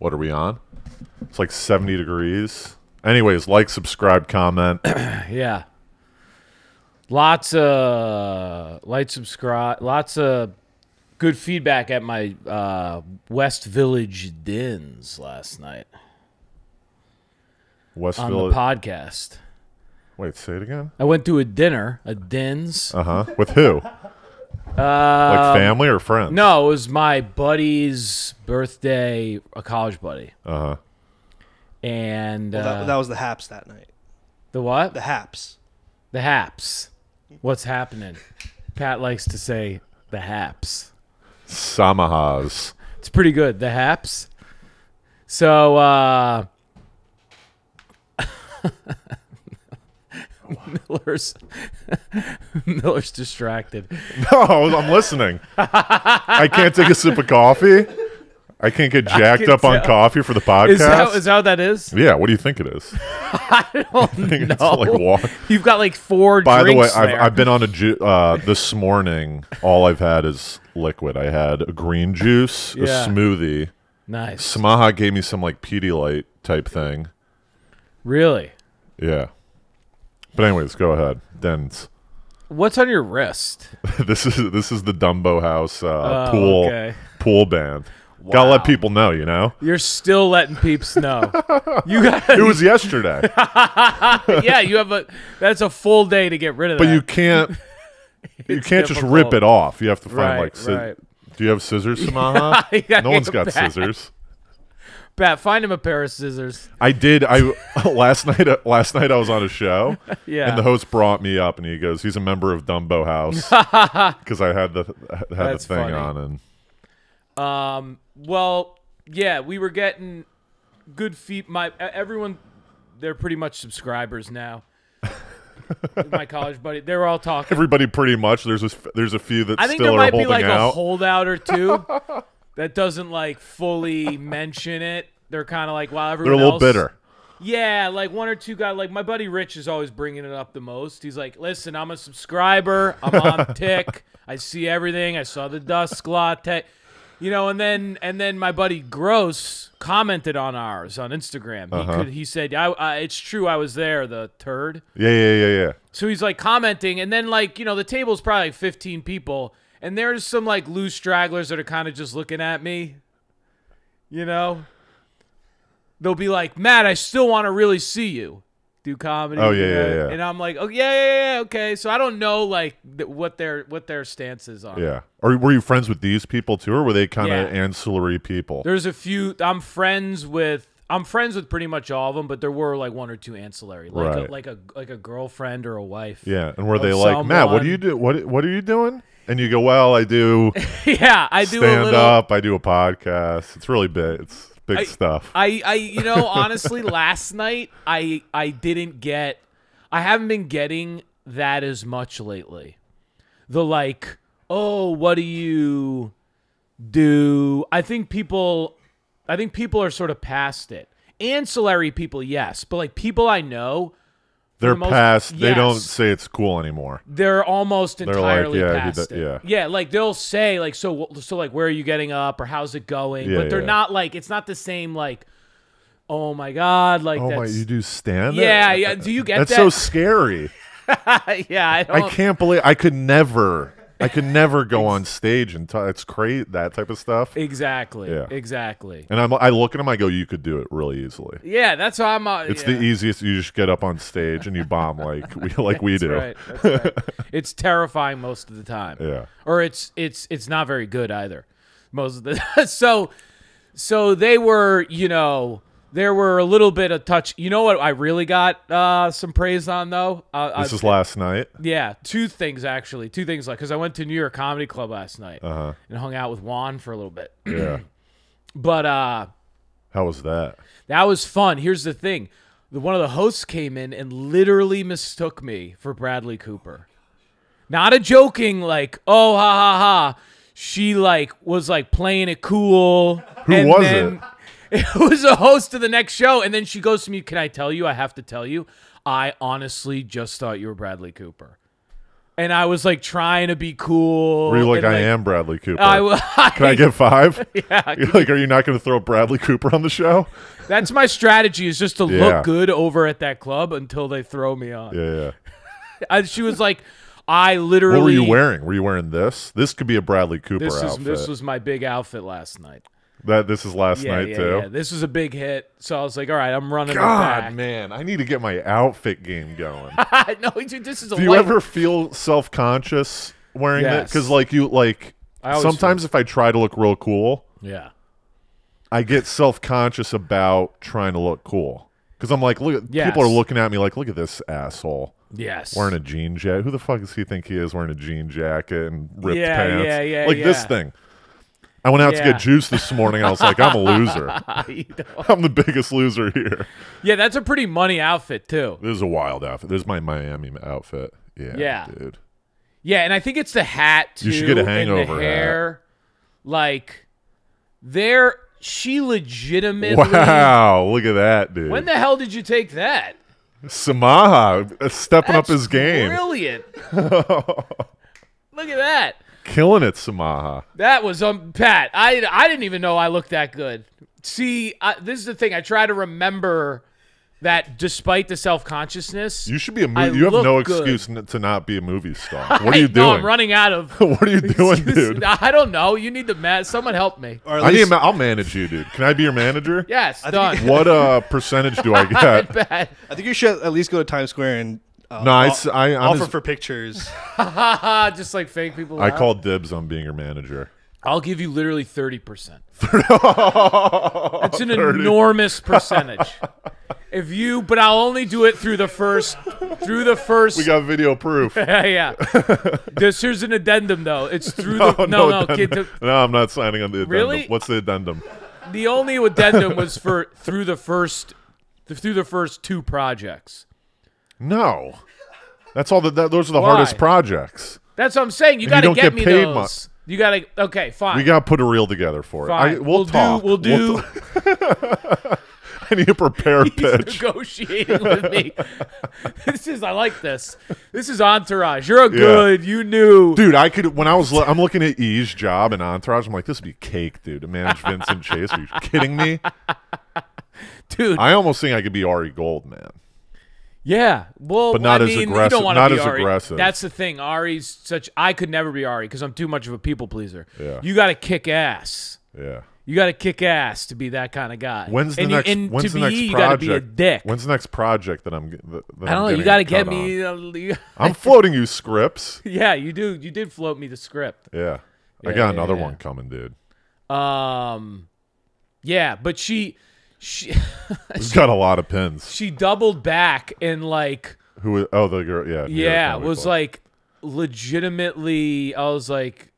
What are we on? It's like 70 degrees. Anyways, like, subscribe, comment. Yeah. Lots of like, subscribe. Lots of good feedback at my uh, West Village Dins last night West on Village. the podcast. Wait, say it again. I went to a dinner, a Dins. Uh huh. With who? Like family or friends? Um, No, it was my buddy's birthday, a college buddy, Uh huh. and Well, uh, that, that was the Haps that night. the what? The Haps. The Haps. What's happening? Pat likes to say the Haps. Samahas. It's pretty good. The Haps. So uh Miller's Miller's distracted. No, I'm listening. I can't take a sip of coffee. I can't get jacked can up on coffee for the podcast. Is that is that what that is? yeah, what do you think it is? I don't think it's know. like water. You've got like four By the way, I've. I've been on a ju- uh, this morning. All I've had is liquid. I had a green juice, a smoothie. nice. Samaha gave me some like Pedialyte type thing. Really? Yeah. But anyways, go ahead. Dens. What's on your wrist? this is this is the Dumbo House uh, Oh, pool okay. pool band. Gotta let people know, you know. You're still letting peeps know. You got It was yesterday, yeah, you have a that's a full day to get rid of but that. you can't. You can't just rip it off. You have to find Right, like. right. Do you have scissors, Samaha? No one's got back. scissors. Pat, find him a pair of scissors. I did. I last night. uh, Last night I was on a show, Yeah. and the host brought me up, and he goes, "He's a member of Dumbo House," because I had the had That's the thing funny. on, and Um, well, yeah, we were getting good feet. My everyone, they're pretty much subscribers now. My college buddy, they were all talking. everybody pretty much. There's a, there's a few that I think still there might be like a holdout or two that doesn't like fully mention it. They're kind of like, while They're a little else, bitter. Yeah, like one or two guys. Like my buddy Rich is always bringing it up the most. He's like, "Listen, I'm a subscriber. I'm on Tick. I see everything. I saw the Dusk Latte, you know." And then and then my buddy Gross commented on ours on Instagram. He Uh-huh. could, he said, I, I, "It's true. I was there. The turd." Yeah, yeah, yeah, yeah. So he's like commenting, and then like you know the table's probably like 15 people, and there's some like loose stragglers that are kind of just looking at me. You know, they'll be like, "Matt, I still want to really see you do comedy." Oh, yeah, yeah, yeah. And I'm like, "Oh yeah, yeah, yeah, okay." So I don't know like what their what their stances are. Yeah. Or were you friends with these people too, or were they kind of Yeah. ancillary people? There's a few. I'm friends with. I'm friends with pretty much all of them, but there were like one or two ancillary, like Right. a, like a like a girlfriend or a wife. yeah. And were they like, Matt, what do you do? What What are you doing? And you go, Well, I do yeah. I do a stand little. up. I do a podcast. It's really big. It's big I- stuff. I, I, you know, honestly, last night I, I didn't get, I haven't been getting that as much lately. The like, oh, what do you do? I think people, I think people are sort of past it. Ancillary people, yes, but like people I know, They're the past. They don't say it's cool anymore. they're almost like, entirely yeah, I do past it. yeah. like they'll say like so so like where are you getting up or how's it going? Yeah, but they're yeah. not like it's not the same like oh my god like Oh my! You do stand? yeah yeah. Do you get That's that? so scary. yeah, I don't. I can't believe I could never. I could never go on stage and talk. It's crazy that type of stuff. Exactly. Yeah. Exactly. And I'm, I look at him. I go, "You could do it really easily." Yeah, that's how I'm. Uh, It's yeah. the easiest. You just get up on stage and you bomb like we like we That's do. Right. Right. it's terrifying most of the time. Yeah. Or it's it's it's not very good either. Most of the so so they were you know there were a little bit of touch. You know what I really got uh, some praise on though. Uh, This I- is last night. Yeah, two things actually. Two things like because I went to New York Comedy Club last night Uh-huh. and hung out with Juan for a little bit. Yeah. But uh, How was that? that was fun. Here's the thing: the one of the hosts came in and literally mistook me for Bradley Cooper. Not a joking like, oh ha ha ha. She like was like playing it cool. Who was then- It was a host of the next show, and then she goes to me, "Can I tell you? I have to tell you. I honestly just thought you were Bradley Cooper." and I was like trying to be cool. Were you like, I am Bradley Cooper? I, w- Can I get five? Yeah, You're like, are you not going to throw Bradley Cooper on the show? that's my strategy is just to Yeah. look good over at that club until they throw me on. Yeah, yeah. And she was like, I literally. What were you wearing? Were you wearing this? This could be a Bradley Cooper This is outfit. this was my big outfit last night. That this is last Yeah, night yeah, too. yeah. This was a big hit, so I was like, all right, I'm running God, man, I need to get my outfit game going. no, dude, this is a Do you light- ever feel self conscious wearing? Yes. Because like you like sometimes if I try to look real cool, Yeah. I get self conscious about trying to look cool. Because I'm like, look, Yes. people are looking at me like, look at this asshole Yes. wearing a jean jacket. Who the fuck does he think he is wearing a jean jacket and ripped Yeah, pants? yeah, yeah, like this thing. I went out to get juice this morning. I was like, I'm a loser. I'm the biggest loser here. yeah, that's a pretty money outfit too. This is a wild outfit. This is my Miami outfit. Yeah, Yeah. dude. Yeah, and I think it's the hat too. You should get a hangover the hat. hair. Like, there, she legitimately. Wow, look at that, dude. When the hell did you take that? Samaha uh, stepping up his game, Brilliant. Look at that. Killing it, Samaha. That was um Pat. I I didn't even know I looked that good. See, I, this is the thing. I try to remember that despite the self consciousness, You should be a movie. You have no look good. excuse n- to not be a movie star. What are you No, doing? I'm running out of. what are you doing, excuses. dude? I don't know. You need to man. Someone help me. Or at I need. a least, ma- I'll manage you, dude. Can I be your manager? Yes, think done. What uh percentage do I get? Bad. I think you should at least go to Times Square and uh, No, I o- s- I- I'm offer as- for pictures. Just like fake people. I out. call dibs on being your manager. I'll give you literally thirty percent. That's an enormous percentage. If you, but I'll only do it through the first, through the first. We got video proof. yeah, yeah. This here's an addendum though. It's through the Oh, no, no. addendum. kid, the, no, I'm not signing on the addendum. Really? What's the addendum? the only addendum was for through the first, through the first two projects. No, that's all. The, that, those are the Why? hardest projects. That's what I'm saying. You got to get, get me those. much. You got to. Okay, fine. We got to put a reel together for it. I, we'll, do. talk. We'll do. I need a prepared He's pitch. negotiating with me. this is. I like this. This is Entourage. You're a good. You knew. Dude, I could when I was lo- I'm looking at E's job and Entourage. I'm like, this would be cake, dude. To manage Vincent Chase. Are you kidding me? Dude. I almost think I could be Ari Gold, man. Yeah, well, But not I as mean, You aggressive- don't not be as Ari. aggressive. That's the thing. Ari's such. I could never be Ari because I'm too much of a people pleaser. Yeah. You got to kick ass. Yeah. You got to kick ass to be that kind of guy. When's the and you- next? and when's to the be, next you project? got to be a dick. When's the next project that I'm? That, I don't know. You got to get me. uh, you- I'm floating you scripts. yeah, you do. You did float me the script. Yeah. I got yeah, another yeah. one coming, dude. Um, yeah, but she, she, It's got a lot of pins. she doubled back and like, Who? Oh, the girl. Yeah. Yeah, was like legitimately. I was like,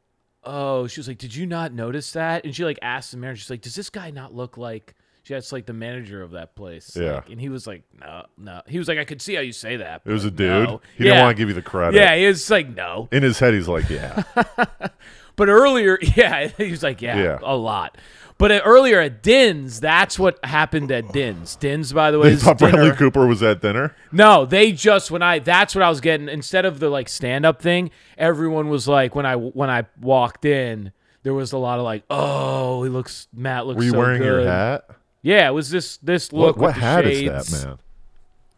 oh, she was like, did you not notice that? And she like asked the manager, she's like, does this guy not look like? She that's like the manager of that place. Yeah. Like, and he was like, no, no. He was like, I could see how you say that. It was a dude. no." He yeah. didn't want to give you the credit. Yeah, he was like, no. In his head, he's like, yeah. But earlier, yeah, he was like, yeah, Yeah. a lot. But uh, earlier at Din's, that's what happened at Din's. Din's, by the way, They is thought dinner. Bradley Cooper was at dinner. No, they just when I that's what I was getting instead of the like stand up thing, everyone was like when I when I walked in, there was a lot of like, "Oh, he looks Matt looks Were you so wearing your hat? Yeah, it was this this look What, what with the hat is that, man?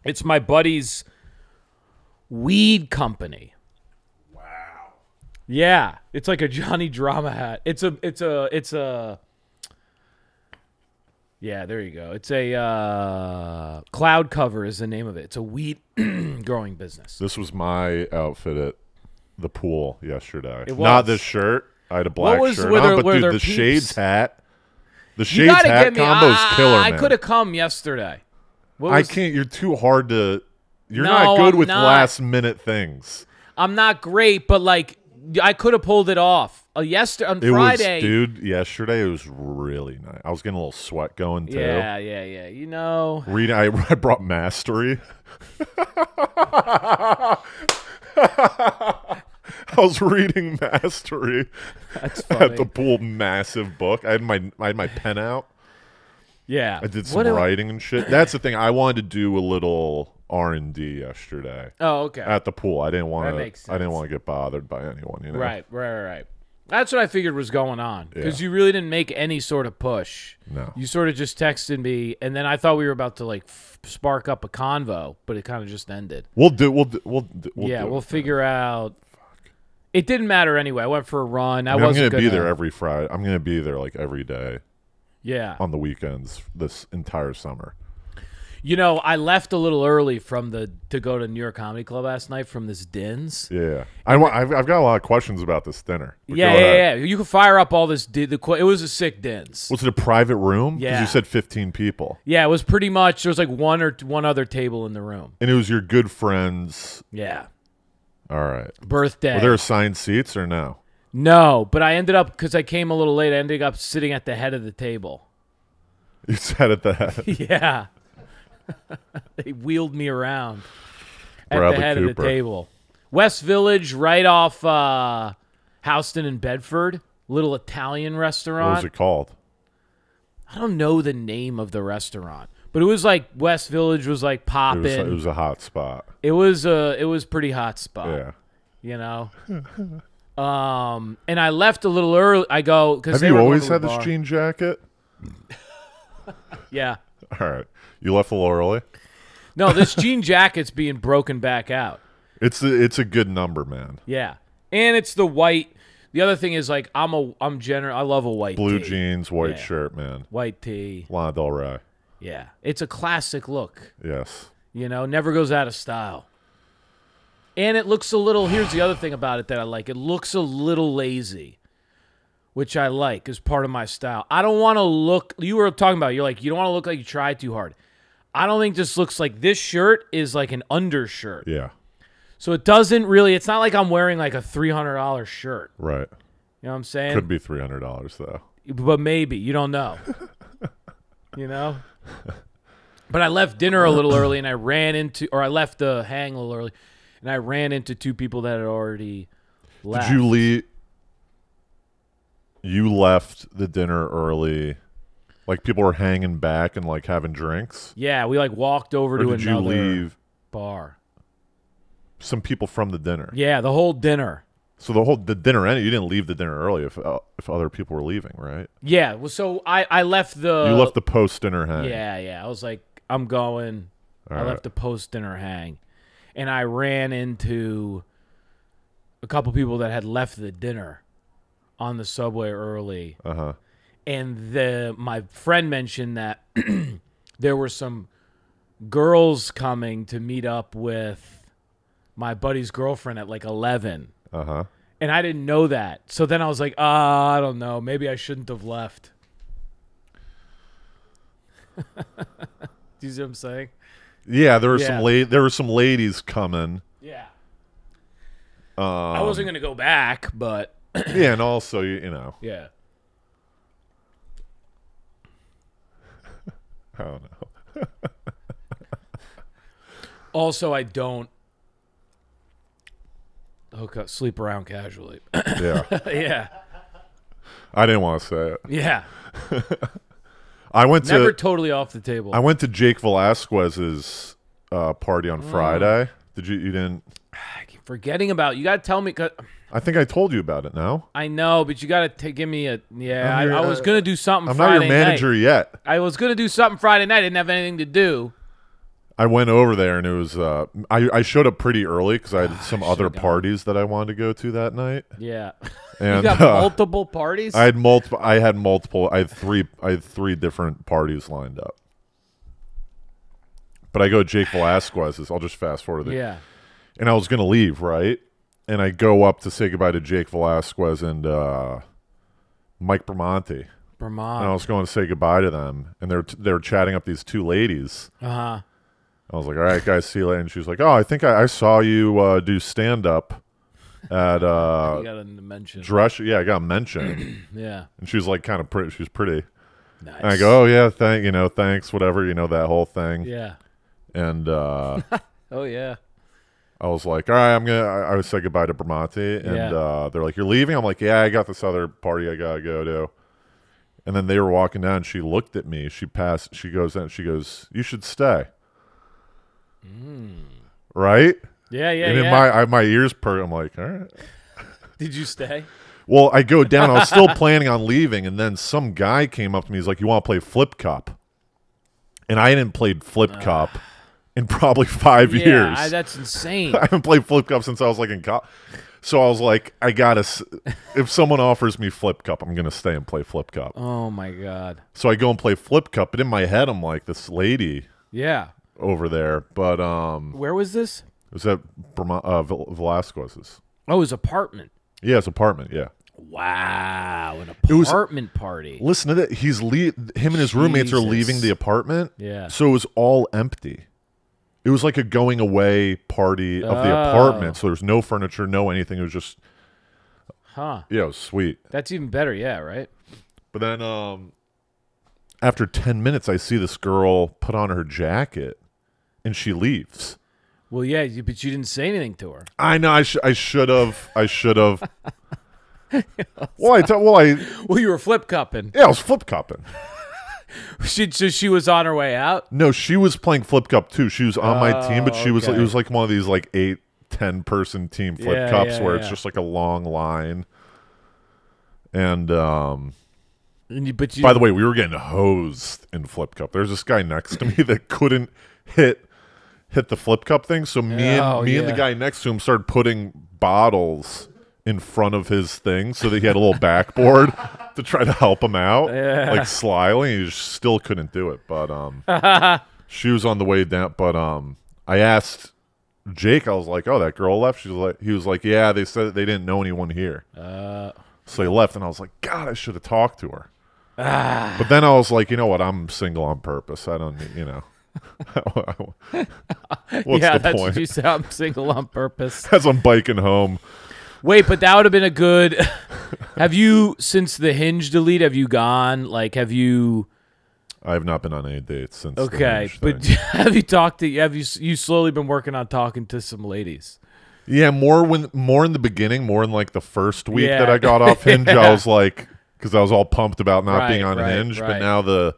It's my buddy's weed company. Wow. Yeah, it's like a Johnny Drama hat. It's a it's a it's a Yeah, there you go. It's a uh, cloud cover is the name of it. It's a wheat growing business. This was my outfit at the pool yesterday. It Not this shirt. I had a black was- shirt on, there- but dude, the peeps? shades hat, the shades hat me. combo's I, killer, I could have come yesterday. What I can't. You're too hard to. You're No, not good I'm with not. last minute things. I'm not great, but like I could have pulled it off. Uh, yesterday on It Friday. was, dude. Yesterday it was really nice. I was getting a little sweat going too. yeah, yeah, yeah. You know, Reading, I, I brought mastery. I was reading mastery that's at the pool. Massive book. I had my I had my pen out. Yeah. I did some What I- writing and shit. That's the thing. I wanted to do a little R and D yesterday Oh, okay. at the pool. I didn't want to. I didn't want to get bothered by anyone. You know. Right, right, right, right. That's what I figured was going on because Yeah. you really didn't make any sort of push. No. You sort of just texted me, and then I thought we were about to like f- spark up a convo, but it kind of just ended. We'll do. We'll. Do, we'll. do- we'll yeah, do we'll it. figure out. It didn't matter anyway. I went for a run. I, I mean, I'm wasn't gonna be there every Friday. I'm gonna be there like every day Yeah, on the weekends this entire summer. You know, I left a little early from the to go to New York Comedy Club last night from this Dins. Yeah. I want. I've, I've got a lot of questions about this dinner. Yeah, yeah, yeah. You can fire up all this. The it was a sick Dins. Was it a private room? Yeah. You said 15 people, Yeah, it was pretty much. There was like one or one other table in the room. and it was your good friends. Yeah, All right. birthday. Were there assigned seats or no? No, but I ended up because I came a little late. I ended up sitting at the head of the table. You sat at the head. yeah, they wheeled me around at Bradley the head of the table. West Village, right off uh, Houston and Bedford, little Italian What restaurant. was it called? I don't know the name of the restaurant, but it was like West Village was like It popping. was, it was a hot spot. It was a it was pretty hot spot. Yeah. You know. um, and I left a little early. I go because Have you always had this jean jacket? Yeah. All right. You left a little early. No, this jean jacket's being broken back out. It's a, it's a good number, man. Yeah, and it's the white. The other thing is like I'm a I'm general. I love a white Blue tee. jeans, white Yeah. shirt, man. white tee. Lana Del Rey. Yeah, it's a classic look. Yes. You know, never goes out of style. And it looks a little. Here's the other thing about it that I like. It looks a little lazy, which I like as part of my style. I don't want to look. You were talking about. You're like you don't want to look like you tried too hard. I don't think this looks like this shirt is like an undershirt. Yeah. So it doesn't really. It's not like I'm wearing like a three hundred dollar shirt. Right. You know what I'm saying? Could be three hundred dollars though. but maybe you don't know. you know. But I left dinner a little early, and I ran into, or I left the hang a little early, and I ran into two people that had already left. Did you leave? You left the dinner early. Like people were hanging back and like having drinks. Yeah, we like walked over Or to did you another leave bar. some people from the dinner? Yeah, the whole dinner. So the whole the dinner ended. You didn't leave the dinner early if uh, if other people were leaving, right? Yeah, well, so I I left the. you left the post dinner hang. Yeah, yeah. I was like, I'm going. All I right. left the post dinner hang, and I ran into a couple people that had left the dinner on the subway early, Uh huh. And the my friend mentioned that there were some girls coming to meet up with my buddy's girlfriend at like 11 Uh huh. and i didn't know that. So then i was like ah i don't know. Maybe i shouldn't have left. Do you see what i'm saying? Yeah, there were Yeah. some la- there were some ladies coming. yeah. Um, i wasn't gonna go back but yeah, and also you know. Yeah I don't know. also i don't hook up sleep around casually Yeah, yeah I didn't want to say it. yeah I went never to totally off the table I went to Jake Velasquez's uh, party Mm. on Friday. Did you? You didn't? I forgetting about you got to tell me. I think I told you about it. now. I know, but you got to give me a yeah. I, your- I was uh, gonna do something. I'm Friday not your manager Night. yet. I was gonna do something Friday night. I didn't have anything to do. I went over there and it was. Uh, I I showed up pretty early because I had some other parties that I wanted to go to that night. Yeah, And you got uh, multiple parties. I had multiple. I had multiple. I had three. I had three different parties lined up. But I go to Jake Velasquez's. I'll just fast forward. it. yeah, and I was gonna leave, right? And I go up to say goodbye to Jake Velasquez and uh, Mike Bramante, and I was going to say goodbye to them, and they're they're chatting up these two ladies. Uh huh. I was like, "All right, guys, see you later." And she was like, "Oh, I think I, I saw you uh, do stand up at uh, You got to mention. Drush. Yeah, I got mentioned." yeah, and she was like, kind of pretty. She was pretty. nice. And I go, "Oh yeah, thank you know, thanks, whatever, you know that whole thing." Yeah. And uh, Oh yeah. I was like, all right, I'm gonna. I, I would say goodbye to Bramante, and Yeah. uh, they're like, you're leaving. I'm like, yeah, I got this other party I gotta go to. And then they were walking down. And She looked at me. She passed. She goes and She goes, "You should stay." Right? Yeah, yeah, and in yeah. my I, my ears perk. I'm like, all right. Did you stay? Well, I go down. I was still planning on leaving, and then some guy came up to me. He's like, "You want to play flip cup?" And I hadn't played flip cup in probably five yeah, years. I, that's insane. I haven't played flip cup since I was like in college. So I was like, I gotta. If someone offers me flip cup, I'm gonna stay and play flip cup. oh my god. So I go and play flip cup, but in my head, I'm like, this lady Yeah. over there. But um, Where was this? it was at Vermont, uh, Velasquez's. Oh, his apartment. Yeah, his apartment. Yeah. Wow, an was- apartment party. Listen to that. He's le- him and his roommates are leaving the apartment. Yeah. So it was all empty. It was like a going away party of the Oh. apartment. So there was no furniture, no anything. It was just Huh. yeah, it was sweet. That's even better. Yeah. Right. But then um after 10 minutes I see this girl put on her jacket and she leaves. Well, yeah, you, but you didn't say anything to her. I know I, sh- I should have I should have Well, I t- well I Well, you were flip cupping. yeah, I was flip cupping. She, so she was on her way out. No, she was playing flip cup too. She was on my team, but Oh, she was okay. it was like one of these like eight, ten person team flip Yeah, cups yeah, where it's just like a long line. And um And you, but you, by the way, we were getting hosed in flip cup. There's this guy next to me that couldn't hit hit the flip cup thing. So me Oh, and me and the guy next to him started putting bottles in front of his thing so that he had a little backboard to try to help him out. Yeah. Like slyly. He just still couldn't do it. But um she was on the way down but um I asked Jake, I was like, Oh, that girl left? She was like he was like, Yeah, they said they didn't know anyone here. uh, So they left, and I was like, God, I should have talked to her. Ah. But then I was like, you know what? I'm single on purpose. I don't, need- you know. What's yeah, the that's point? what you said. I'm single on purpose. As I'm biking home, Wait, but that would have been a good. have you since the Hinge delete? Have you gone? Like, have you? I have not been on any dates since. the Okay, but have you talked to? Have you you slowly been working on talking to some ladies? yeah, more when more in the beginning, more in like the first week Yeah. that I got off Hinge, Yeah. I was like, because I was all pumped about not Right, being on right, Hinge, but now the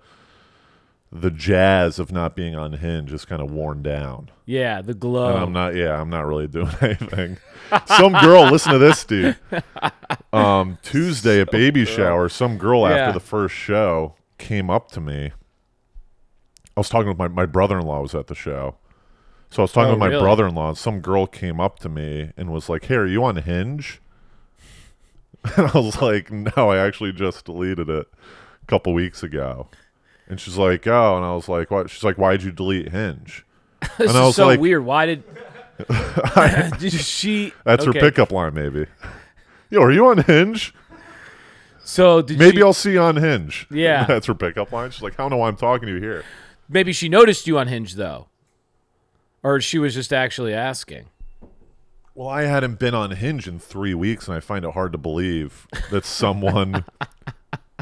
the jazz of not being on Hinge is kind of worn down. Yeah, the glow. And I'm not. Yeah, I'm not really doing anything. some girl, listen to this, dude. Um, Tuesday at baby shower, some girl Yeah. after the first show came up to me. I was talking with my my brother in law was at the show, so I was talking Oh, with my really? brother in law. and Some girl came up to me and was like, "Hey, are you on Hinge?" And I was like, "No, I actually just deleted it a couple weeks ago." And she's like, "Oh," and I was like, "What?" She's like, "Why'd you delete Hinge?" this and I is was so like- weird. Why did? did she? That's okay. her pickup line, maybe. Yo, are you on Hinge? So did Maybe she, I'll see you on Hinge. Yeah. That's her pickup line. She's like, I don't know why I'm talking to you here. maybe she noticed you on Hinge though, or she was just actually asking. Well, I hadn't been on Hinge in three weeks, and I find it hard to believe that someone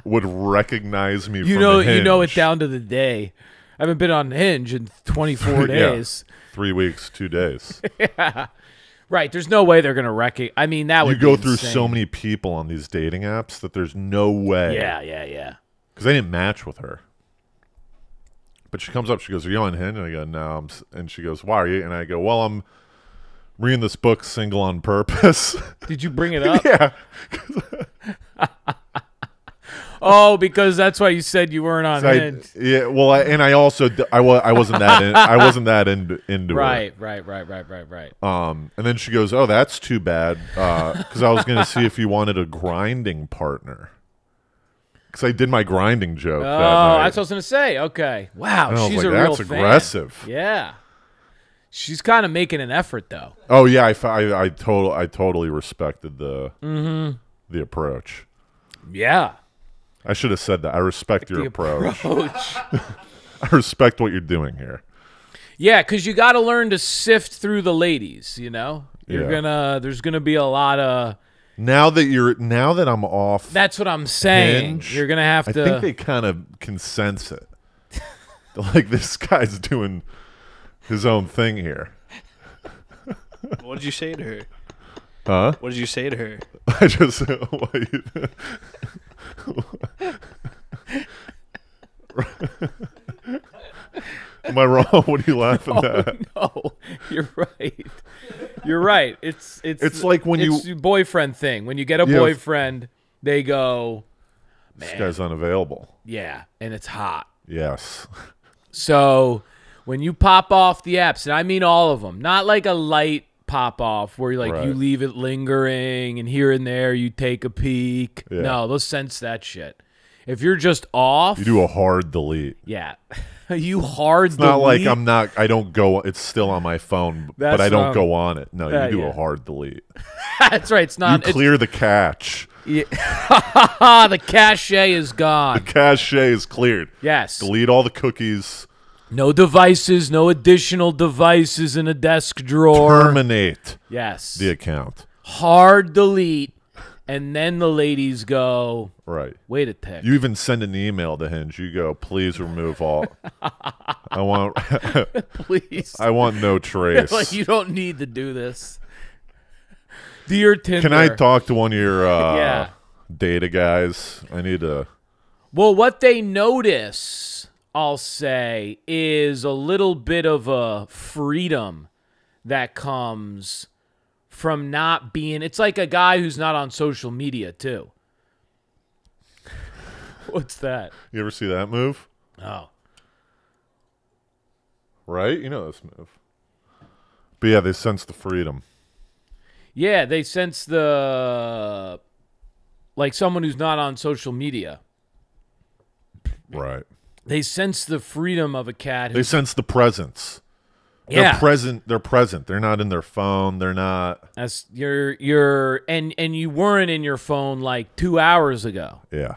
would recognize me. You from know, you know it down to the day. I haven't been on Hinge in 24 Yeah. days. Three weeks, two days. yeah. Right. There's no way they're gonna recognize. I mean, that would you go through insane. so many people on these dating apps that there's no way. Yeah, yeah, yeah. because I didn't match with her. But she comes up, she goes, "Are you on Hinge?" And I go, "No." I'm, and she goes, "Why are you?" And I go, "Well, I'm reading this book, Single on Purpose." Did you bring it up? yeah, Oh, because that's why you said you weren't on I, Hinge. yeah. Well, I, and I also I was I wasn't that in, I wasn't that into into Right, right, right, right, right, right. her. Um, and then she goes, "Oh, that's too bad," because I was going to see if you wanted a grinding partner. Because I did my grinding joke. Oh, that's what I was gonna say. Okay. Wow, And I was she's like, a real that's fan. Yeah. She's kind of making an effort though. Oh yeah, I, I, I, total, I totally respected the Mm-hmm. the approach. Yeah. I should have said that. I respect your approach. approach. I respect what you're doing here. yeah, because you got to learn to sift through the ladies. You know, you're Yeah. gonna. There's gonna be a lot of. Now that you're now that I'm off, That's what I'm saying. Hinge, You're gonna have to. I think they kind of can sense it. like this guy's doing his own thing here. What did you say to her? Huh? What did you say to her? I just what you- Am I wrong? What are you laughing oh, at? no, you're right. You're right. It's it's It's like when you- it's your boyfriend thing. When you get a Yeah. boyfriend, they go, This guy's unavailable. yeah, and it's hot. Yes. So when you pop off the apps, and I mean all of them, not like a light pop off where you like you leave it lingering and here and there you take a peek. Yeah. No, they'll sense that shit. If you're just off, You do a hard delete. yeah, you hard. It's not like I'm not. I don't go. It's still on my phone, but I don't what go on it. No, Uh, you do yeah. a hard delete. That's right. It's not. it's- clear the cache. Ah, the cache is gone. The cache is cleared. Yes. Delete all the cookies. No devices. No additional devices in a desk drawer. Terminate yes. the account. Hard delete, and then the ladies go. Right. Wait a tick. You even send an email to Hinge. You go, please remove all. I want. please. I want no trace. like you don't need to do this. Dear Tinder. Can I talk to one of your uh, Yeah. data guys? I need to. Well, what they notice, I'll say, is a little bit of a freedom that comes from not being. It's like a guy who's not on social media too. What's that? You ever see that move? Oh, Right? You know this move. But yeah, they sense the freedom. yeah. They sense the like someone who's not on social media. Right. They sense the freedom of a cat. They sense the presence. yeah, They're present. They're present. They're not in their phone. They're not. That's you're you're and and you weren't in your phone like two hours ago. Yeah.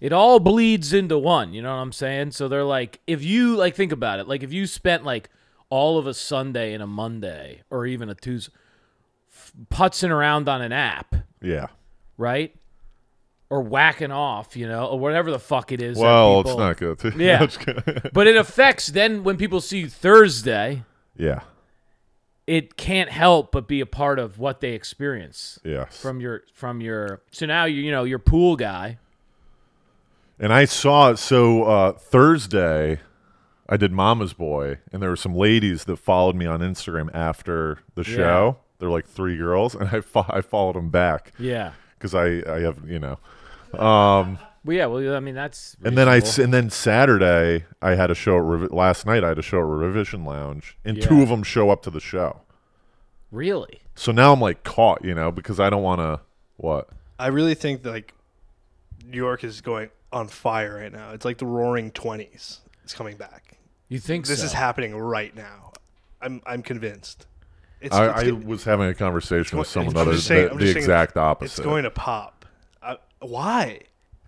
It all bleeds into one. You know what I'm saying? So they're like, if you like think about it, like if you spent like all of a Sunday and a Monday or even a Tuesday f- putzing around on an app, Yeah. right? Or whacking off, you know, or whatever the fuck it is. Well, it's not good. Yeah. But it affects then when people see you Thursday, yeah. it can't help but be a part of what they experience Yes. from your from your. So now you you know your pool guy. And I saw it. so uh, Thursday, I did Mama's Boy, and there were some ladies that followed me on Instagram after the show. They're like three girls, and I fo- I followed them back Yeah. because I I have you know. Um, Well, yeah. Well, I mean that's. and then I and then Saturday I had a show at Revi- last night I had a show at Revision Lounge, and two of them show up to the show. really. So now I'm like caught, you know, because I don't want to what. I really think that, like New York is going on fire right now. It's like the Roaring Twenties. It's coming back. You think This so? is happening right now. I'm I'm convinced. It's, I, it's I was having a conversation with someone I'm other just saying- the, I'm the saying exact opposite. It's going to pop. I, why?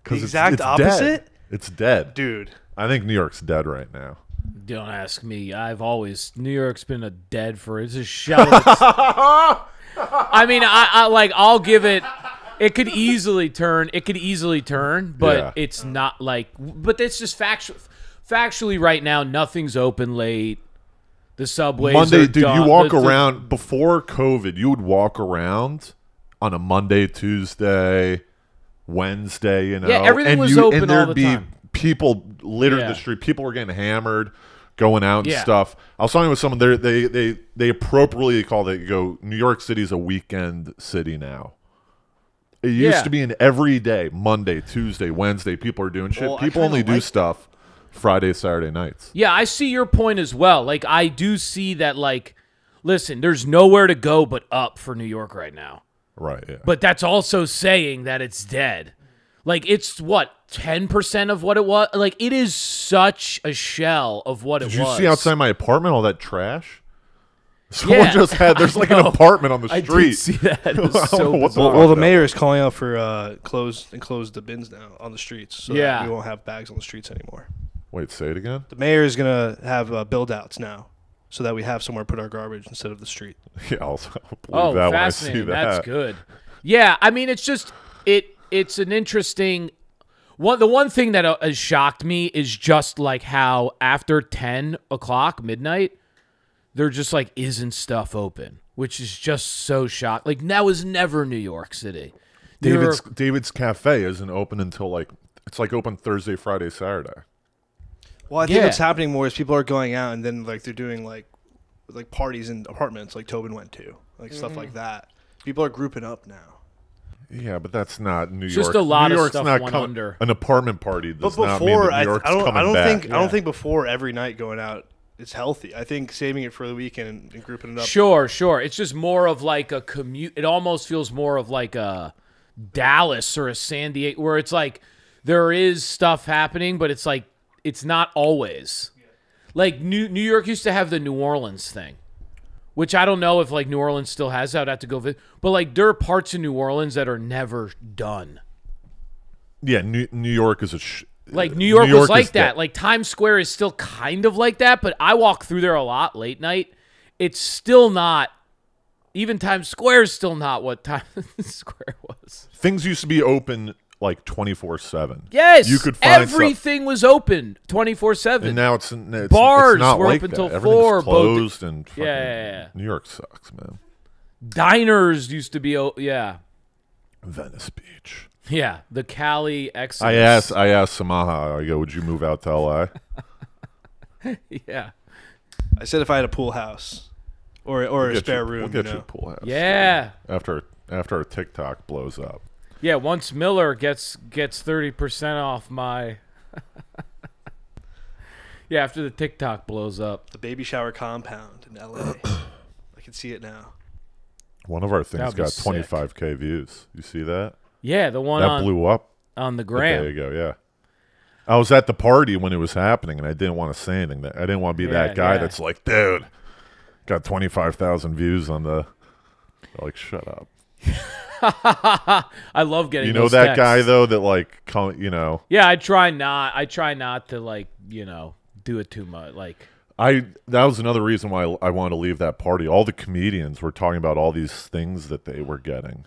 The 'Cause it's- exact it's opposite, Dead. It's dead. dude. I think New York's dead right now. Don't ask me. I've always New York's been a dead for it's a shell. of its- I mean, I, I like I'll give it. It could easily turn. It could easily turn, but Yeah. it's not like. But it's just factual. Factually, right now, nothing's open late. The subways. Monday, are dude, done. you walk The- the- around before COVID. You would walk around on a Monday, Tuesday, Wednesday. You know, Yeah, everything and was you, open and there'd the be time. people littered Yeah. the street. People were getting hammered, going out and Yeah. stuff. I was talking with someone. They they they they appropriately call it. Go, New York City's a weekend city now. It used Yeah. to be an every day, Monday, Tuesday, Wednesday. People are doing shit. Well, I people kinda only do like stuff Friday, Saturday nights. Yeah, I see your point as well. Like I do see that. Like, listen, there's nowhere to go but up for New York right now. Right. Yeah. But that's also saying that it's dead. Like it's what ten percent of what it was. Like it is such a shell of what Did it was. Did you see outside my apartment all that trash? Someone Yeah, just had. There's I like an apartment on the I street. did see that. It was so know what the bizarre. fuck Well, the mayor is calling out for uh, close and close the bins now on the streets, so that Yeah. we won't have bags on the streets anymore. Wait, say it again. The mayor is gonna have uh, build outs now, so that we have somewhere to put our garbage instead of the street. Yeah, I'll, I'll believe Oh, that when I see fascinating. that. That's good. Yeah, I mean, it's just it. It's an interesting. One the one thing that uh, has shocked me is just like how after ten o'clock midnight, there just like isn't stuff open, which is just so shocked. Like that was never New York City. There David's David's Cafe isn't open until like It's like open Thursday, Friday, Saturday. Well, I think Yeah. what's happening more is people are going out and then like they're doing like like parties in apartments like Tobin went to, like stuff Mm-hmm. like that. People are grouping up now. Yeah, but that's not New It's York. just a lot New of York's stuff not went com- under. An apartment party But does not mean before, that I, New York's I don't, coming I don't back. think I don't think before every night going out is healthy. I think saving it for the weekend and, and grouping it up. Sure, sure. It's just more of like a commute. It almost feels more of like a Dallas or a San Diego, where it's like there is stuff happening, but it's like it's not always. Like New New York used to have the New Orleans thing, which I don't know if like New Orleans still has. I'd have to go visit. But like there are parts of New Orleans that are never done. Yeah, New, New York is a. Sh- Like New York, was is like dead. that. Like Times Square is still kind of like that, but I walk through there a lot late night. It's still not. Even Times Square is still not what Times Square was. Things used to be open like twenty four seven. Yes, you could find everything was open 24/7. and now it's, it's Bars it's not were like open that. till Everything's four, both- closed and fucking, Yeah, yeah, yeah. New York sucks, man. Diners used to be. o- Yeah, Venice Beach. yeah. The Cali Exodus. I asked I asked Samaha. I go, would you move out to L.A.? Yeah, I said if I had a pool house or or We'll a get spare you, room, We'll get you you a pool house. yeah, After after our TikTok blows up. Yeah. Once Miller gets gets thirty percent off my. yeah, after the TikTok blows up. the baby shower compound in LA. I can see it now. One of our things That'd got 25k views. You see that? Yeah, the one that on blew up. on the a There you go. Yeah, I was at the party when it was happening, and I didn't want to say anything. That I didn't want to be Yeah, that guy yeah. that's like, dude, got twenty five thousand views on the. Like, shut up. I love getting You know that guy though that like, come, you know, Yeah, I try not. I try not to like you know do it too much. Like I that was another reason why I wanted to leave that party. All the comedians were talking about all these things that they were getting.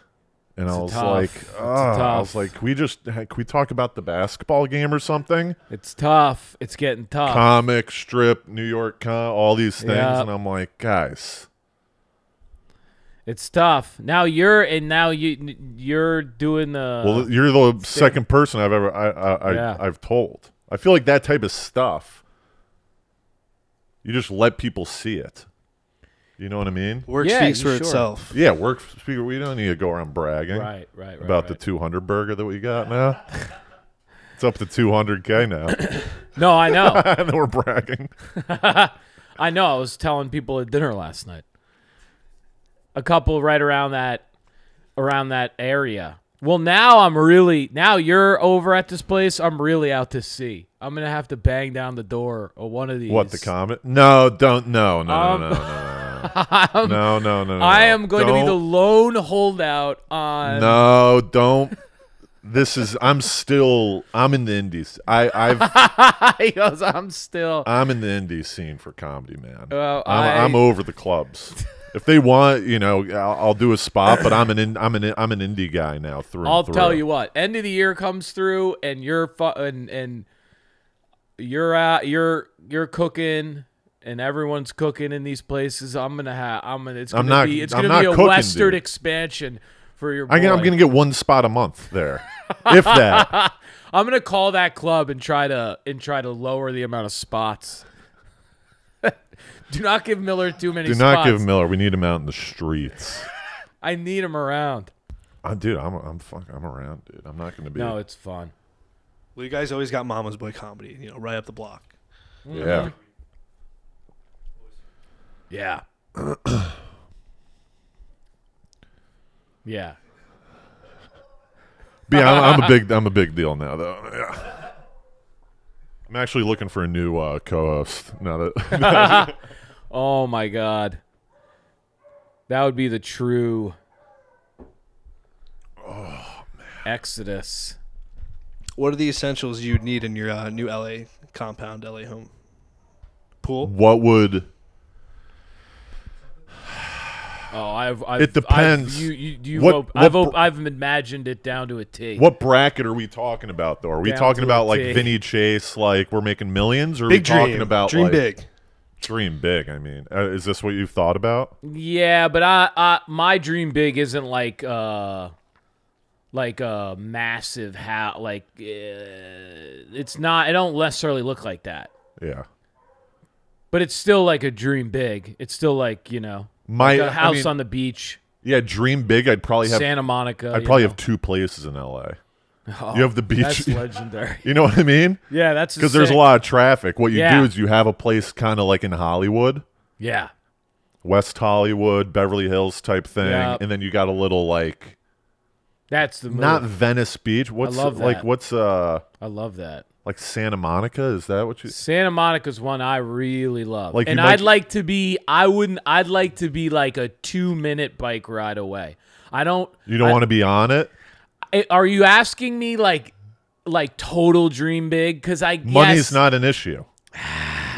And I It's a was tough- like, "Ah," I was like, can we just can we talk about the basketball game or something? it's tough. It's getting tough. Comic strip, New York all these things, Yeah. and I'm like, guys, It's tough. Now you're and now you you're doing the. Well, you're the second person I've ever I, I, I Yeah. I've told. I feel like that type of stuff. You just let people see it. You know what I mean? Work Yeah, speaks for sure. itself. Yeah, work speaker. We don't need to go around bragging right, right, right. about the 200 burger that we got now. it's up to 200k now, No, I know. and then we're bragging. I know. I was telling people at dinner last night. A couple right around that, around that area. Well, now I'm really now you're over at this place. I'm really out to sea. I'm gonna have to bang down the door of one of these. What the comment? No, don't. No, no, Um, no, no, no, I'm- no, no, no, no. I am going to be the lone holdout on. No, don't. This is. I'm still. I'm in the indies. I. I've. he goes, I'm still. I'm in the indie scene for comedy, man. Well, I'm, I- I'm over the clubs. if they want, you know, I'll, I'll do a spot, but I'm an in, I'm an I'm an indie guy now. Through. I'll through. tell you what. End of the year comes through, and you're fu- and and you're out. You're you're cooking, and everyone's cooking in these places. I'm gonna have. I'm gonna. It's gonna not- be. It's I'm gonna be a cooking, western dude. expansion for your. I, am going to get one spot a month there, if that. I'm gonna call that club and try to and try to lower the amount of spots. Do not give Miller too many. Do spots. not give Miller. We need him out in the streets. I need him around. Uh, dude, I'm I'm fuck, I'm around, dude. I'm not going to be. No, it's fun. Well, you guys always got Mama's Boy comedy, you know, right up the block. yeah. Yeah. yeah. Yeah, I'm, I'm a big I'm a big deal now, though. Yeah. I'm actually looking for a new uh, co-host now that Oh my god. That would be the true Exodus. What are the essentials you'd need in your uh, new LA compound, LA home? Pool? what would Oh, I've, I've It depends. I've, you, you, you What- op- I've, op- I've imagined it down to a T. What bracket are we talking about, though? Are we Down talking about like T. Vinny Chase, like we're making millions, or are Big we talking dream. about dream like, big. Dream big. I mean, uh, is this what you've thought about? Yeah, but I, I my dream big isn't like uh like a massive house. Like uh, it's not. It don't necessarily look like that, Yeah. but it's still like a dream big. It's still like you know, My like a I house mean, on the beach, yeah, dream big. I'd probably have. Santa Monica. I'd probably know. have two places in L.A. Oh, you have the beach. That's legendary. You know what I mean? yeah, that's Because there's a lot of traffic. What you Yeah. do is you have a place kind of like in Hollywood, Yeah, West Hollywood, Beverly Hills type thing, Yep. and then you got a little like that's the move. not Venice Beach. What's love like what's uh I love that. Like Santa Monica? Is that what you? Santa Monica's one I really love. Like, and might- I'd like to be I wouldn't I'd like to be like a 2 minute bike ride away. I don't You don't want to be on it. Are you asking me like like total dream big cuz I Money's yes, not an issue.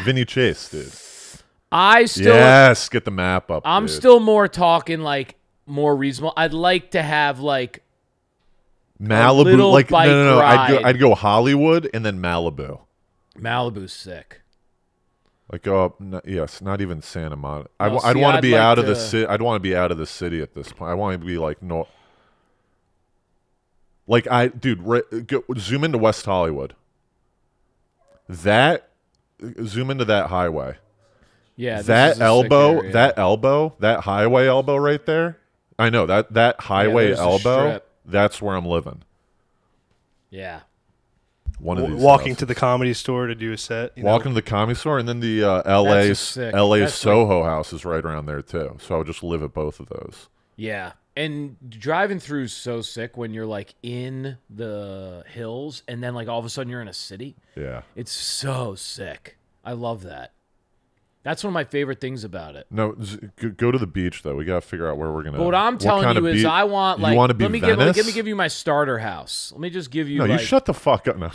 Vinny Chase, dude. I still yes, get the map up. I'm dude. still more talking like more reasonable. I'd like to have like Malibu. Like no, no, no. I'd go. I'd go Hollywood and then Malibu. Malibu's sick. Like go up. n yes, not even Santa Monica. I, No, would want to be like out of the city. I'd want to be out of the city at this point. I want to be like no. Like I, dude, right, go, zoom into West Hollywood. That, zoom into that highway. Yeah, this is a that elbow, that elbow, that highway elbow right there. I know that that highway a elbow. Strip. That's where I'm living. Yeah. One of W- these walking houses. to the comedy store to do a set. You know? Walking to the comedy store, and then the uh, L.A. Sick- L.A. that's Soho house is right around there too. So I would just live at both of those. Yeah. And driving through is so sick when you're like in the hills and then like all of a sudden you're in a city. Yeah. It's so sick. I love that. That's one of my favorite things about it. No, go, to the beach though. We got to figure out where we're gonna. But what I'm telling kind you is I want like you want to be let me give Venice? let me give you my starter house. Let me just give you No, like you shut the fuck up. No.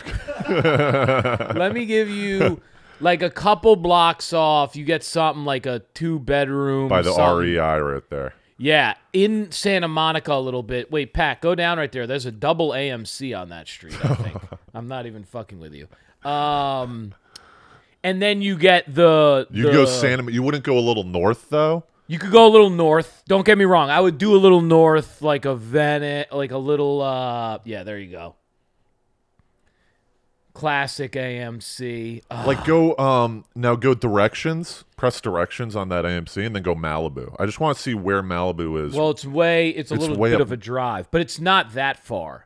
let me give you like a couple blocks off. You get something like a two bedroom By the something- REI right there. Yeah, in Santa Monica a little bit. Wait, Pat, go down right there. There's a double AMC on that street, I think. I'm not even fucking with you. Um and then you get the You the- go Santa. You wouldn't go a little north though. You could go a little north. Don't get me wrong. I would do a little north like a Venice, like a little uh yeah, there you go. Classic AMC. Uh, Like go um now go directions. Press directions on that AMC and then go Malibu. I just want to see where Malibu is. well, it's way it's a It's little way bit up- of a drive, but it's not that far.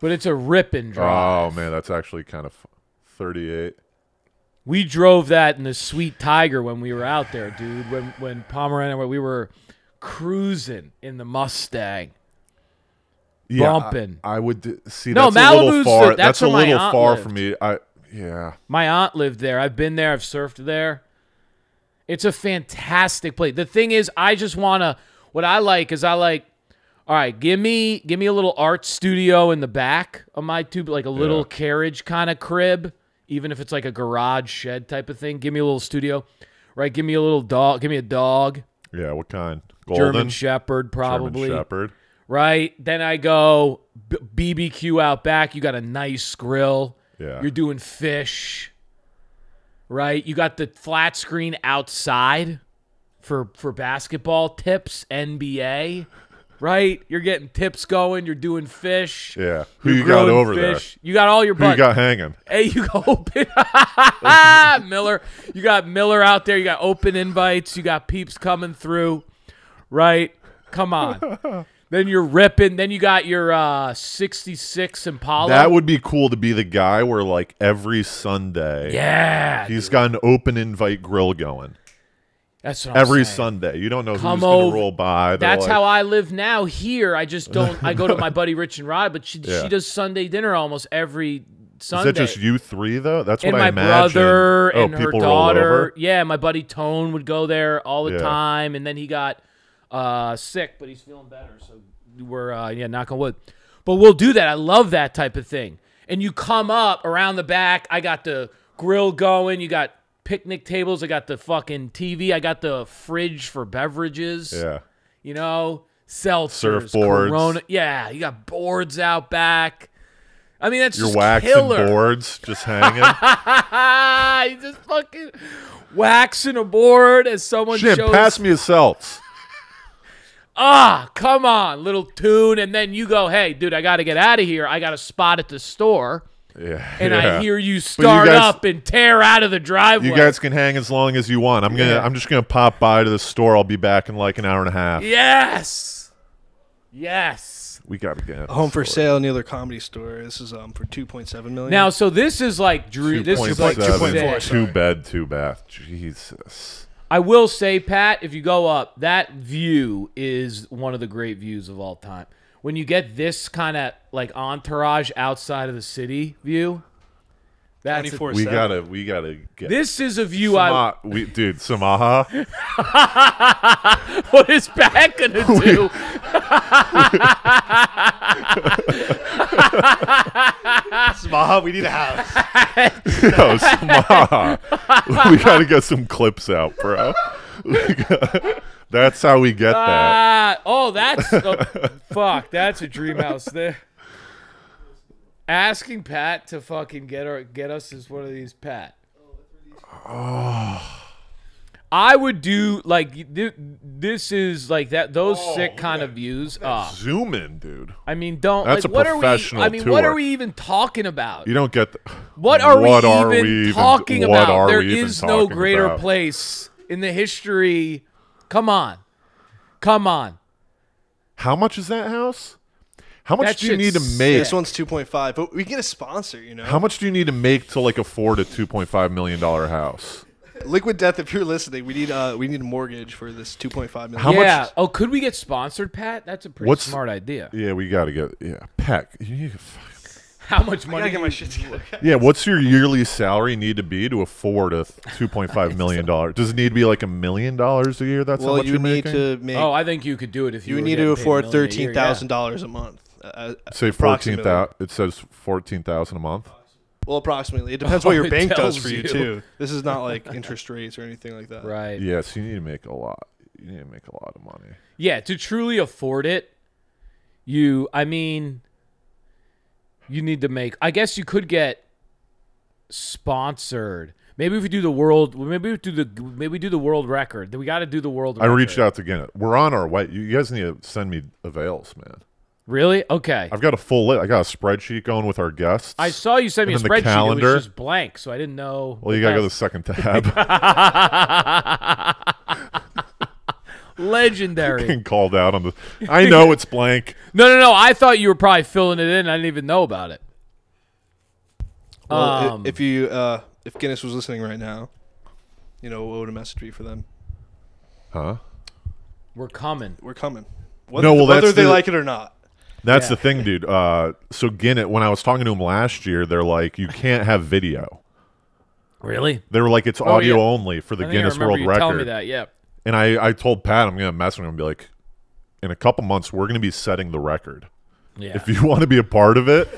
But it's a ripping drive. oh man, that's actually kind of 38. We drove that in the Sweet Tiger when we were out there, dude. When when Pomeranian, when we were cruising in the Mustang. Yeah, I- Bumping. I, would d- see. No, that's a little Malibu's far. the- that's a little far lived. for me. I yeah. My aunt lived there. I've been there. I've surfed there. It's a fantastic place. The thing is, I just want to. What I like is I like. All right, give me give me a little art studio in the back of my tube, like a little Yeah. carriage kind of crib, even if it's like a garage shed type of thing. Give me a little studio, right? Give me a little dog. Give me a dog, Yeah, what kind? Golden German Shepherd, probably. German. Shepherd. right? Then I go B- BBQ out back. You got a nice grill. Yeah. You're doing fish, right? You got the flat screen outside for for basketball tips, NBA, right? You're getting tips going. You're doing fish. Yeah. Who You're got over there? You got all your Who you got hanging? Hey, you got open Miller. You got Miller out there. You got open invites. You got peeps coming through. Right? Come on. then you're ripping. Then you got your uh 66 Impala. That would be cool to be the guy where like every Sunday yeah. he's got an open invite grill going. That's Every saying. Sunday. You don't know Come who's going to roll by. They're That's like- how I live now here. I just don't. I go to my buddy Rich and Rod, but she Yeah. she does Sunday dinner almost every Is Sunday. that just you three though? That's and what I imagine. brother oh, and her daughter. Yeah, my buddy Tone would go there all the Yeah. time, and then he got uh, sick, but he's feeling better. So we're uh, yeah, knock on wood. But we'll do that. I love that type of thing. And you come up around the back. I got the grill going. You got picnic tables. I got the fucking TV. I got the fridge for beverages. Yeah. You know, seltzers, Surfboards. Corona. Yeah, you got boards out back. I mean, that's You're just waxing killer. boards, just hanging. you just fucking waxing a board as someone Shit, shows. pass me a seltz. Ah, come on, little tune, and then you go, "Hey, dude, I got to get out of here. I got a spot at the store." Yeah. And yeah. I hear you start guys- up and tear out of the driveway. You guys can hang as long as you want. I'm gonna. Yeah. I'm just gonna pop by to the store. I'll be back in like an hour and a half. yes, yes. We gotta get A home for sale near their comedy store. This is um for two point seven million. Now, so this is like Drew. This is like 2.4, Two sorry. bed, two bath. Jesus. I will say, Pat, if you go up, that view is one of the great views of all time. When you get this kind of like entourage outside of the city view, that's a- We gotta. We gotta get. this is a view I. Sama- we, dude, Samaha. What is Pat gonna do? Smaha, we need a house. Yo, Samaha. we gotta get some clips out, bro. That's how we get that. Ah, oh, that's oh, fuck. That's a dream house there. Asking Pat to fucking get her get us is one of these Pat. Oh. I would do like th- this is like that those sick kind of views. Ah, Zoom in, dude. I mean, don't That's like a what are we? I mean, what are we even talking about? You don't get. The, What are What we are even we even- talking what about? are There even no greater about? place in the history. Come on, come on. How much is that house? How much That do you need to make? This one's two point five, but we get a sponsor. You know, How much do you need to make to like afford a two point five million dollar house? Liquid Death. If you're listening, we need uh we need a mortgage for this two point five million. How much- yeah. Oh, could we get sponsored, Pat? That's a pretty What's- smart idea. Yeah, we got to get yeah. Peck, you need to fuck- How much money? gotta get my shit together. yeah, what's your yearly salary need to be to afford a two point five million dollar? Does it need to be like a million dollars a year? That's how much you you're need making. to make. Oh, I think you could do it if you. you were need to getting paid a afford million a year, thirteen thousand dollars a month. Uh, Say fourteen thousand. It says fourteen thousand a month. Well, approximately. It depends Oh, what your bank does for you, you. too. This is not like interest rates or anything like that. Right. Yes, you need to make a lot. You need to make a lot of money. Yeah, to truly afford it, you. I mean, you need to make. I guess you could get sponsored. Maybe if we do the world, maybe we do the maybe we do the world record. We got to do the world. I record. reached out to get it. We're on our way. You guys need to send me avails, man. Really? Okay. I've got a full list. I got a spreadsheet going with our guests. I saw you send me a And then the spreadsheet. It calendar. was just blank, so I didn't know. well, you gotta go to the second tab. Legendary. Getting called out on the. I know it's blank. No, no, no. I thought you were probably filling it in. I didn't even know about it. Well, Um, if you uh, if Guinness was listening right now, you know what would a message be for them? Huh? We're coming. We're coming. Whether, No, well, whether that's they the- like it or not. That's Yeah. the thing, dude. Uh, so Guinness, when I was talking to him last year, they're like, you can't have video. Really? They were like, it's audio Oh, yeah. only for the I think I Guinness World you telling me Record. that. Yeah. And I, I told Pat, I'm gonna mess with him and be like, in a couple months, we're gonna be setting the record. Yeah. If you want to be a part of it,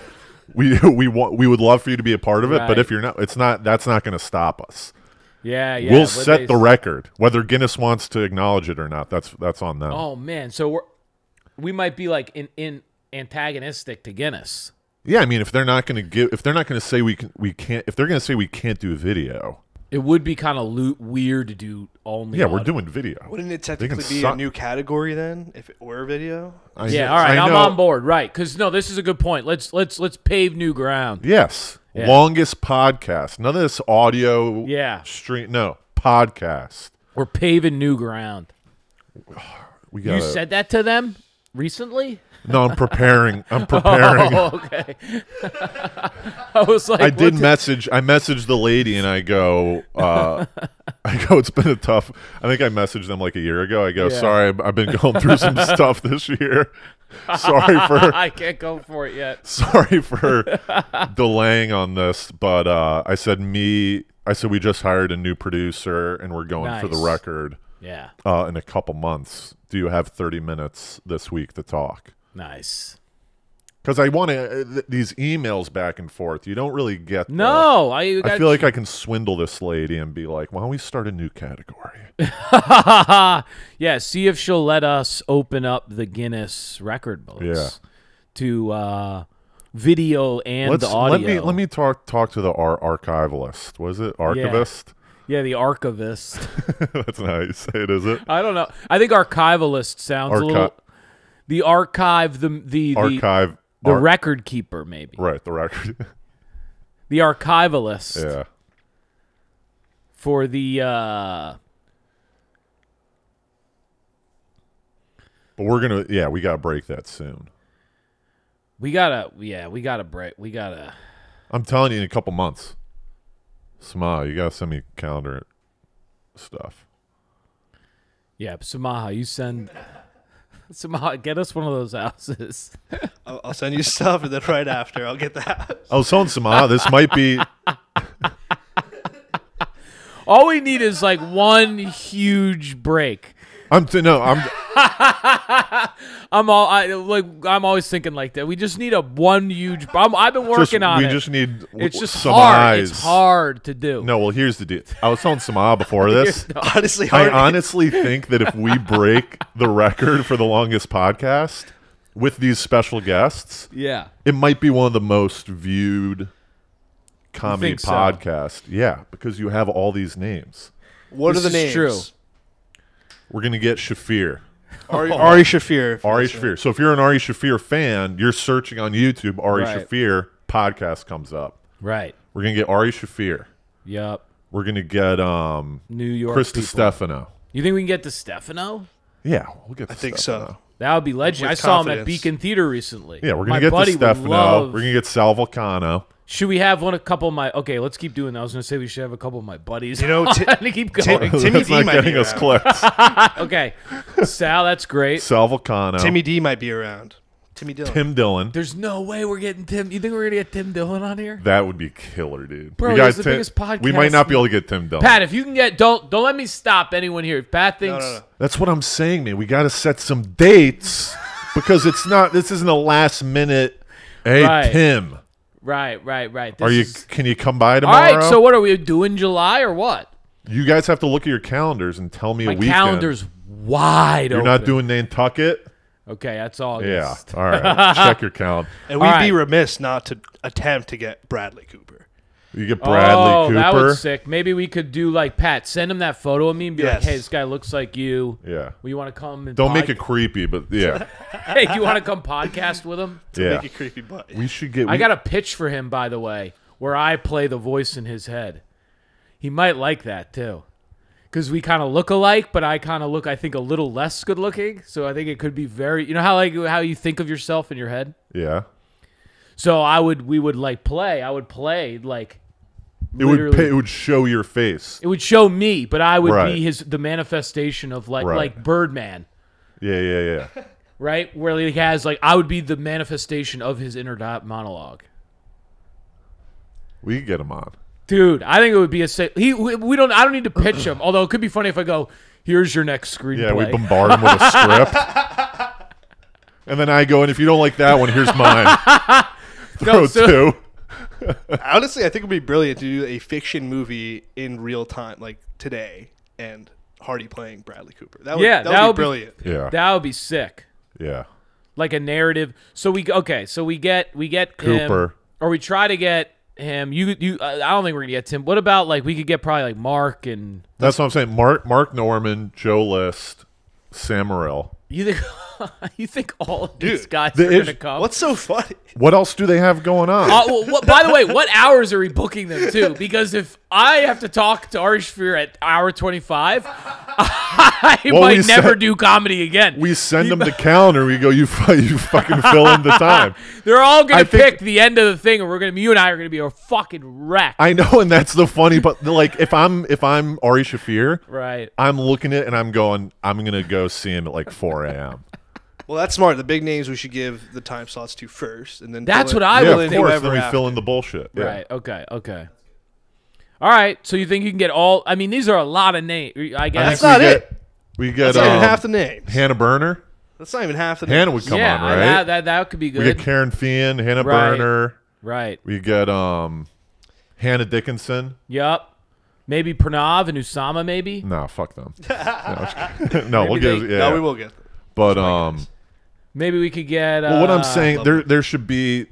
we we want we would love for you to be a part of it. But if you're not, it's not. That's not gonna stop us. yeah, yeah. we'll what set they- the record, whether Guinness wants to acknowledge it or not. That's that's on them. Oh man, so we're we might be like in in antagonistic to Guinness. Yeah, I mean, if they're not gonna give, if they're not gonna say we can, we can't, if they're gonna say we can't do a video, It would be kind of lo- weird to do only. yeah, we're audio. doing video. Wouldn't it technically be suck. a new category then if it were video? I Yeah, know- all right, I I'm know- on board. Right, because no, this is a good point. Let's let's let's pave new ground. Yes, Yeah. longest podcast. None of this audio. Yeah. stream. No podcast. We're paving new ground. We You said that to them recently? No, I'm preparing. I'm preparing. Oh, okay. I was like, I did message. I messaged the lady and I go, uh, I go. It's been a tough. I think I messaged them like a year ago. I go, Yeah. sorry, I've, been going through some stuff this year. Sorry for I can't go for it yet. sorry for delaying on this, but uh, I said me. I said we just hired a new producer and we're going for the record Yeah, uh, in a couple months. Do you have thirty minutes this week to talk? Nice. Because I want to uh, th- these emails back and forth. You don't really get. No, I. I feel like I can swindle this lady and be like, "Why don't we start a new category?" yeah, see if she'll let us open up the Guinness record books. Yeah. To uh, video and Let's audio. let me let me talk talk to the ar- archivalist. Was it archivist? Yeah, the archivist. That's nice. It is it. I don't know. I think archivalist sounds a little. The archive, the the the, Archive. the ar- record keeper, maybe. Right, the record. The archivalist yeah. for the. uh But we're gonna yeah, we gotta break that soon. We gotta, yeah, we gotta break. We gotta. I'm telling you in a couple months. Smile, you gotta send me calendar stuff. Yeah, Samaha, you send. Samaha, get us one of those houses. I'll, I'll send you stuff, and then right after, I'll get the house. I was telling Samah this might be All we need is like one huge break. I'm t- no, I'm I'm all I like. I'm always thinking like that. We just need a one huge. I'm, I've been working just, on we it. just need it's just some hard. eyes. It's hard to do. No, well here's the deal. I was telling Samah before this. Honestly, I honestly think that if we break the record for the longest podcast with these special guests, Yeah. it might be one of the most viewed comedy think so? podcasts. Yeah, because you have all these names. what this are the names? true. We're gonna get Shaffir. Ari, Ari Shaffir. Ari you're. Shaffir. So if you're an Ari Shaffir fan, you're searching on YouTube, Ari Right. Shaffir podcast comes up. Right. We're gonna get Ari Shaffir. Yep. We're gonna get um New York. Chris. Stefano. You think we can get Distefano? Yeah, we'll get. I think so. That would be legend. With I saw him at. Beacon Theater recently. Yeah, we're gonna get buddy Distefano. love- We're gonna get Sal Vulcano. Should we have one? A couple of my. Okay, let's keep doing that. I was gonna say we should have a couple of my buddies. You know, Ti- to keep going. Ti- Timmy D not might be getting us around. clicks. okay, Sal, that's great. Sal Vulcano. Timmy D might be around. Timmy Dillon. Tim Dillon. There's no way we're getting Tim. You think we're gonna get Tim Dillon on here? That would be killer, dude. Bro, we got he's the Tim- biggest podcast- We might not be able to get Tim Dillon. Pat, if you can get, don't don't let me stop anyone here. If Pat no, thinks, no, no. That's what I'm saying, man. We got to set some dates because it's not. This isn't a last minute. Hey, Right. Tim, right, right, right. are you? is- Can you come by tomorrow? All right. So what are we doing? July or what? you guys have to look at your calendars and tell me My a weekend. calendar's wide You're open. not doing Nantucket. Okay, that's all. Yeah. August. All right. Check your calendar. And we'd All be remiss not to attempt to get Bradley Cooper. You get Bradley oh, Cooper. that was sick. Maybe we could do like Pat. Send him that photo of me and be like, "Hey, this guy looks like you. Yeah. Well, you want to come? And Don't make it creepy, but yeah, Hey, you want to come podcast with him? yeah. Make a creepy butt. We should get. I we- got a pitch for him, by the way, where I play the voice in his head. He might like that too, because we kind of look alike, but I kind of look, I think, a little less good looking. So I think it could be very, you know how like how you think of yourself in your head. Yeah. So I would, we would like play. I would play like It would. Pay, it would show your face. it would show me, but I would Right. be his the manifestation of like Right. like Birdman. Yeah, yeah, yeah. right? Where he has like I would be the manifestation of his inner monologue. We could get him on. Dude, I think it would be a sa- he. We, we don't. I don't need to pitch him. Although it could be funny if I go, "Here's your next screenplay." Yeah, we bombard him with a script. And then I go, and if you don't like that one, here's mine. Throw No, so- two. Honestly, I think it would be brilliant to do a fiction movie in real time, like today, and Hardy playing Bradley Cooper. That would, Yeah, that, that would would be be- brilliant. Yeah, That would be sick. yeah. Like a narrative. So we okay. So we get we get him, Cooper. or we try to get him. You you. I don't think we're gonna get Tim. What about like we could get probably like Mark and That's what I'm saying. Mark, Mark Normand, Joe List, Sam Morril. You think you think all of these guys the are gonna come? What's so funny? What else do they have going on? Uh, well, what, by the way, what hours are we booking them to? Because if I have to talk to Ari Shaffir at hour 25, I Well, might never said- do comedy again. we send them the calendar. We go, you, you fucking fill in the time. They're all going I to think- pick the end of the thing, and we're going to, you and I are going to be a fucking wreck. I know, and that's the funny. But like, if I'm if I'm Ari Shaffir, right. I'm looking at it and I'm going, I'm gonna go see him at like 4 a.m. Well, that's smart. The big names we should give the time slots to first, and then That's what in- I yeah, would fill of course. Then we after. fill in the bullshit. Yeah. Right. Okay. Okay. All right. So you think you can get all? I mean, these are a lot of names. I I guess. That's we not get, it. We get That's not even um, half the names. Hannah Berner. That's not even half the names. Hannah would come yeah, on, right? that, that that could be good. we good. get Karen Fian, Hannah Right. Berner. right. We get um, Hannah Dickinson. Yep. Maybe Pranav and Usama. Maybe. No, fuck them. no, I'm just kidding. no we'll Maybe get they- yeah. No, we will get them. But um, Maybe we could get. Uh, well, what I'm saying, there there should be.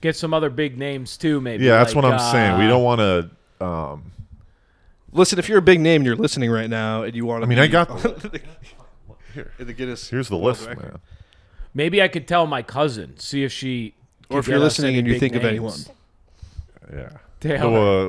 get some other big names too. Maybe. Yeah, that's like, what I'm saying. We uh, don't want to. Um, Listen, if you're a big name and you're listening right now, and you want to, I mean, I got here. The Guinness Here's the World list, Record. man. Maybe I could tell my cousin, see if she. Or could if you're get us listening any and you big think of names. anyone. Yeah. Taylor.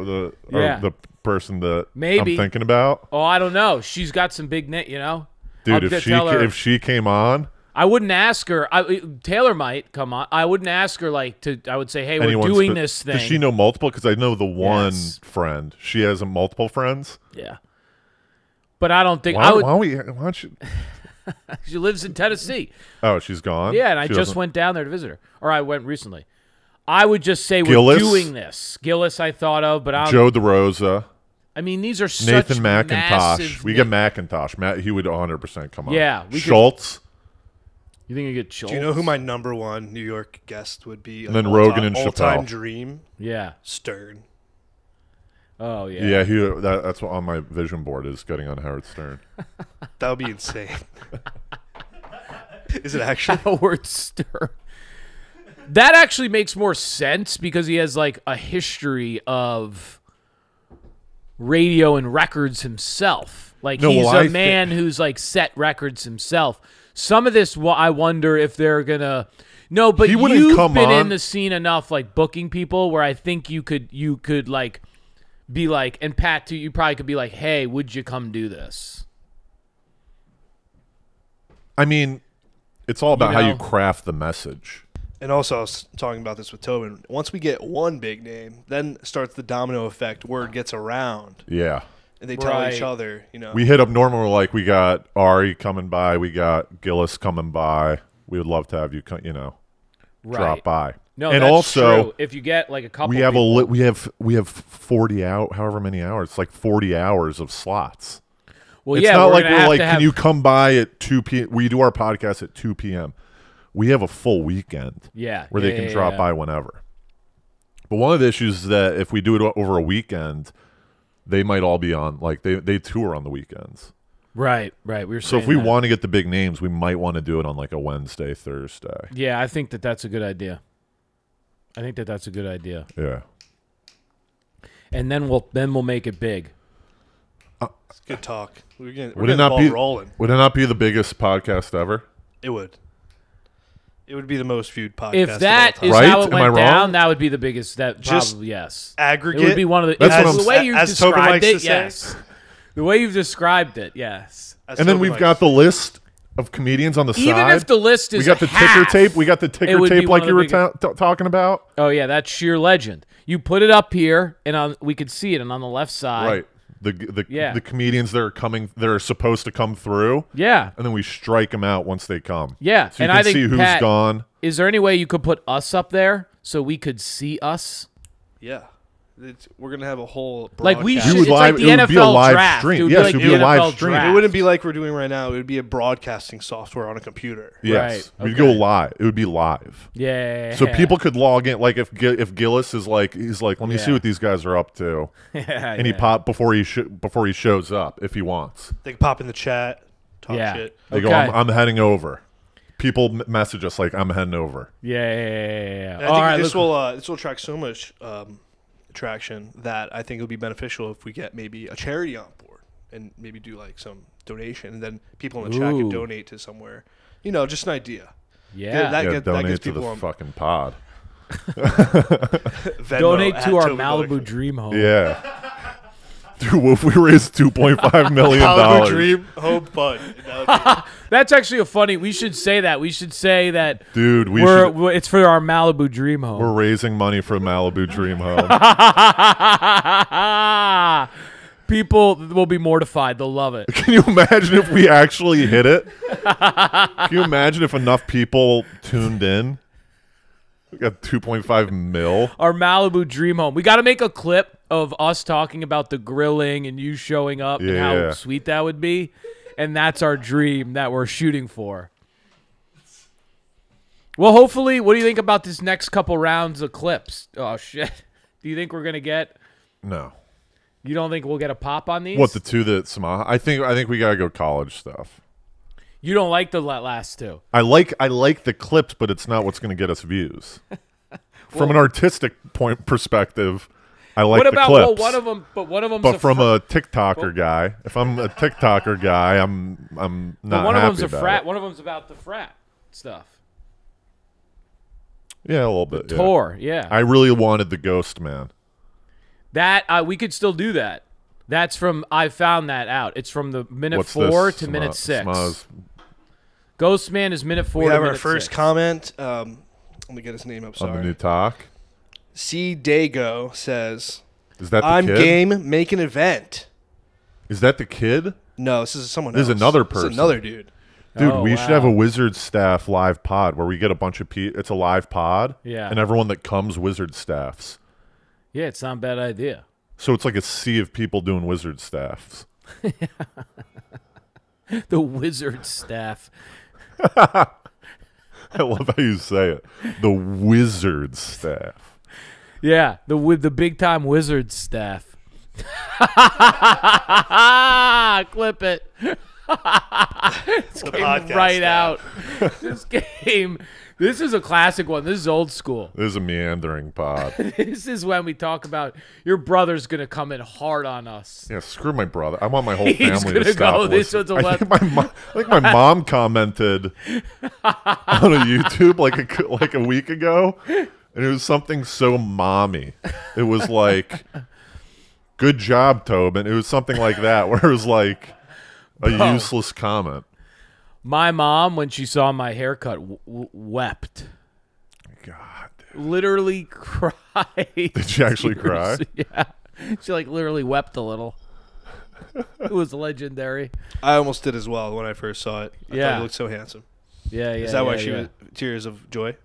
The, uh, the, or Yeah. the person that Maybe. I'm thinking about. Oh, I don't know. She's got some big net, you know. Dude, I'll if t- she tell her- if she came on, I wouldn't ask her. I, Taylor might come on. I wouldn't ask her like to. I would say, "Hey, we're doing this thing." Does she know multiple? Because I know the one Yes. friend. She has a multiple friends. Yeah. But I don't think Why, I would. why don't we? Why don't you? She lives in Tennessee. Oh, she's gone. Yeah, and I She just doesn't- went down there to visit her, or I went recently. I would just say Gillis? we're doing this. Gillis, I thought of, but I. Joe DeRosa, I mean, these are such Nathan Macintosh. We get Macintosh. Matt, he would 100 percent come on. Yeah, we could- Schulz. You think you get Schulz? Do you know who my number one New York guest would be? And then Rogan and all time dream Yeah. Stern. Oh yeah. Yeah, he. That, that's what on my vision board is getting on Howard Stern. That would be insane. Is it actually? Howard Stern. That actually makes more sense because he has like a history of radio and records himself. Like No, he's well, a I thi- man who's like set records himself. Some of this, well, I wonder if they're gonna. No, but He wouldn't you've come been in the scene enough, like booking people, where I think you could, you could like, be like, and Pat too. You probably could be like, "Hey, would you come do this?" I mean, it's all about how you craft the message. And also, I was talking about this with Tobin. Once we get one big name, then starts the domino effect. Word gets around, Yeah. And they tell each other, you know. We hit up Normand. We're like, we got Ari coming by. We got Gillis coming by. We would love to have you, co- you know, Right. drop by. No, and that's also, true. if you get like a couple, we have a people, li- we have we have forty out, however many hours. It's like forty hours of slots. well, it's yeah, not we're like gonna we're have like, to can have- you come by at two p. We do our podcast at two p.m. We have a full weekend yeah, where yeah, they can yeah, drop yeah. by whenever. But one of the issues is that if we do it over a weekend, they might all be on like they they tour on the weekends. Right, right. We were So if we that. want to get the big names, we might want to do it on like a Wednesday, Thursday. yeah, I think that that's a good idea. I think that that's a good idea, Yeah. and then we'll then we'll make it big. Uh, it's good talk. We're getting, we're Would getting it the not ball be rolling. Would it not be the biggest podcast ever? It would. It would be the most viewed podcast. If of that all is. Right? how it Am I went wrong? down, that would be the biggest. That Just probably yes. aggregate, It would be one of the. That's as what I'm the way you as Tobin described likes it. say. Yes, the way you've described it. Yes. as and then Tobin we've likes got the list of comedians on the side. Even side. if the list is we got the half, ticker tape. We got the it ticker would be tape one like of you the were biggest- ta- t- talking about. Oh yeah, that's sheer legend. You put it up here, and on we could see it, and on the left side, Right. The the Yeah. the comedians that are coming that are supposed to come through, Yeah, and then we strike them out once they come. yeah. So you and can I think see who's Pat, gone. Is there any way you could put us up there so we could see us? Yeah. It's, we're gonna have a whole Like we should. You it's live- like the it would be a NFL live draft. stream. It would Yes, like it would the be a live NFL stream. draft. It wouldn't be like we're doing right now. It would be a broadcasting software on a computer. Yes, Right, we'd go okay. live. It would be live. Yeah. So people could log in. Like if Gi- if Gillis is like he's like, let me see Yeah. what these guys are up to, yeah, and he yeah. pop before he sh- before he shows up if he wants. They can pop in the chat, talk Yeah. shit. They go, Okay. I'm, I'm heading over. People m- message us like, I'm heading over. Yeah, yeah, yeah, yeah, yeah. And I All think right, this look- will uh, this will attract so much um, traction that I think it'll be beneficial if we get maybe a charity on board and maybe do like some donation, and then people in the chat Ooh. can donate to somewhere. You know, just an idea. yeah. that yeah, get- that donate gets to the people on- fucking pod. Venmo Donate at to our Toby Malibu Butterfield. Dream Home. Yeah. Dude, if we raised two point five million Malibu dollars, Dream Home Fund. That would be- That's actually a funny. We should say that. We should say that dude, we we're, should, it's for our Malibu Dream Home. we're raising money for Malibu Dream Home. People will be mortified. They'll love it. Can you imagine if we actually hit it? Can you imagine if enough people tuned in? We got two point five mil. Our Malibu Dream Home. We got to make a clip of us talking about the grilling and you showing up and how Yeah. sweet that would be. And that's our dream that we're shooting for. Well, hopefully, what do you think about this next couple rounds of clips? Oh shit. Do you think we're gonna get? No. You don't think we'll get a pop on these? What the two that Samaha? I think I think we gotta go college stuff. you don't like the last two? I like I like the clips, but it's not what's gonna get us views. From an artistic point perspective, I like what the about clips. well, one of them? But one of them. but from a TikToker guy, if I'm a TikToker guy, I'm I'm but not one of happy them's a about frat. it. One of them's about the frat stuff. Yeah, a little bit. yeah. Tour, yeah. I really wanted the Ghost Man. that uh, we could still do that. That's from. I found that out. It's from the minute What's four this? to Sma- minute six. Smaz- Ghost Man is minute four. We to have our first six. comment. Um, let me get his name up. on the new talk. C Dago says, Is that the "I'm kid? game. Make an event." Is that the kid? No, this is someone This is else. another This is person. another dude. Dude, Oh, we should have a. Wizard staff live pod where we get a bunch of people. It's a live pod. Yeah. And everyone that comes Wizard staffs. Yeah, it's not a bad idea. So it's like a sea of people doing Wizard staffs. The wizard staff. I love how you say it. The Wizard staff. Yeah, the with the big time wizard staff. Clip it. this came right staff. out. this game. This is a classic one. This is old school. This is a meandering pod. This is when we talk about your brother's gonna come in hard on us. Yeah, screw my brother. I want my whole He's family gonna to stop go, "This listening." one's a I think, my mo- I think my mom commented on a YouTube like a c- like a week ago, and it was something so mommy. It was like, "Good job, Tobin." It was something like that, where it was like a Bro. useless comment. My mom, when she saw my haircut, w- w- wept. God, dude. Literally cried. did she actually cry? Yeah. She like literally wept a little. it was legendary. I almost did as well when I first saw it. I thought Yeah. he looked so handsome. Yeah, yeah. Is that why she yeah. was tears of joy?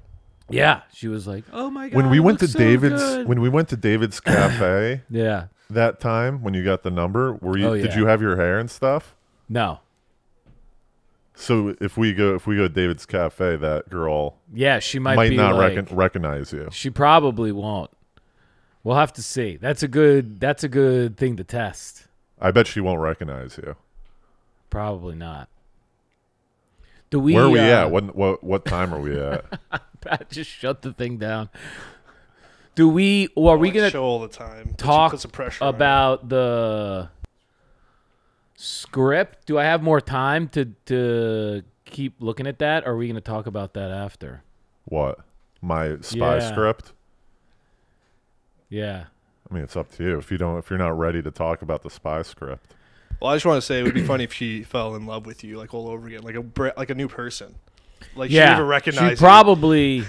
Yeah, she was like, "Oh my god." When we went to so David's, good." when we went to David's cafe yeah, that time, when you got the number, were you? Oh, Did you have your hair and stuff? no, So if we go if we go to David's cafe, that girl yeah, she might, might, not like, recon- recognize you. She probably won't. We'll have to see. That's a good. That's a good thing to test. I bet she won't recognize you. Probably not. Do we? Where are we uh, at? What what what time are we at? Pat, just shut the thing down. Do we? Or are we I gonna show all the time? Talk pressure about the script? Do I have more time to to keep looking at that, or are we going to talk about that after? what? My spy Yeah. script? Yeah. I mean, it's up to you. If you don't if you're not ready to talk about the spy script. Well, I just want to say it would be funny if she fell in love with you like all over again, like a like a new person. Like she yeah. even recognized She probably.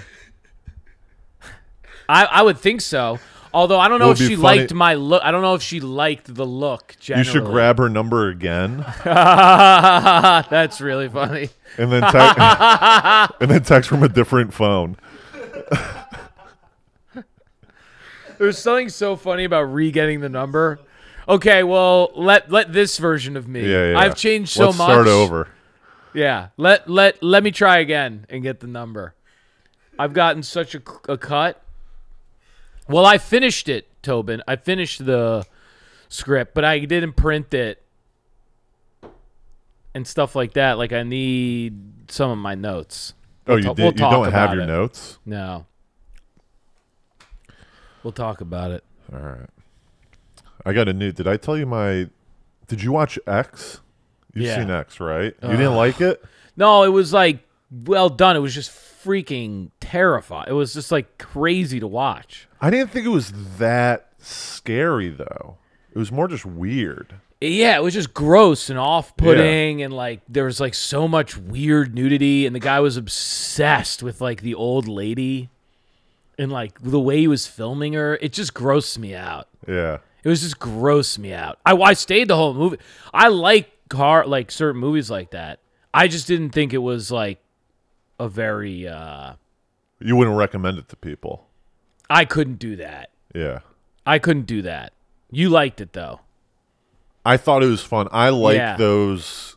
I I would think so. Although I don't know if she funny- liked my look. I don't know if she liked the look. Generally. You should grab her number again That's really funny. and then text and then text from a different phone. There's something so funny about re-getting the number. Okay, well let let this version of me. Yeah, yeah. I've changed so Let's much. start over. Yeah. Let let let me try again and get the number. I've gotten such a, a cut. Well, I finished it, Tobin. I finished the script, but I didn't print it and stuff like that. Like I need some of my notes. Oh, We'll you ta- did. we'll you don't have your it. notes. No. We'll talk about it. All right. I got a new. Did I tell you my? Did you watch X? You've Yeah. seen X, right? You uh, didn't like it? No, it was like well done. It was just freaking terrifying. It was just like crazy to watch. I didn't think it was that scary though. It was more just weird. Yeah, it was just gross and off-putting, and like there was like so much weird nudity, and the guy was obsessed with like the old lady, and like the way he was filming her. It just grossed me out. Yeah. It was just gross me out. I, I stayed the whole movie. I like car like certain movies like that. I just didn't think it was like a very. uh You wouldn't recommend it to people. I couldn't do that. Yeah. I couldn't do that. You liked it though. I thought it was fun. I like Yeah. those.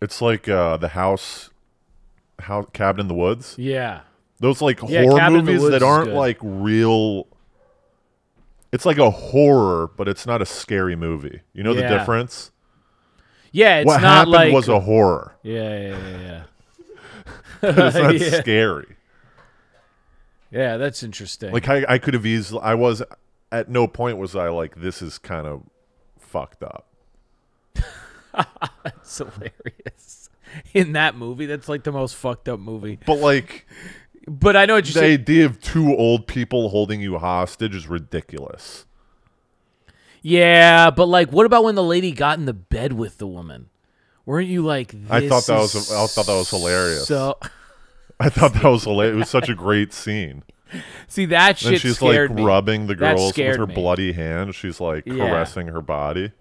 It's like uh, the house, house cabin in the woods. Yeah. Those like Yeah, horror Cabin movies that aren't like real. It's like a horror, but it's not a scary movie. You know Yeah. the difference. Yeah, it's what not happened like was a horror. Yeah, yeah, yeah, yeah. It's not Yeah. scary. Yeah, that's interesting. Like I, I could have easily. I was. at no point was I like, this is kind of fucked up. that's hilarious. In that movie, that's like the most fucked up movie. But like, But I know what you're the saying. idea of two old people holding you hostage is ridiculous. Yeah, but like, what about when the lady got in the bed with the woman? Weren't you like? I thought that was- I thought that was hilarious. So, I thought that was hilarious. It was such a great scene. see that And shit she's scared like me. rubbing the girls with her me. bloody hand. She's like Yeah. caressing her body.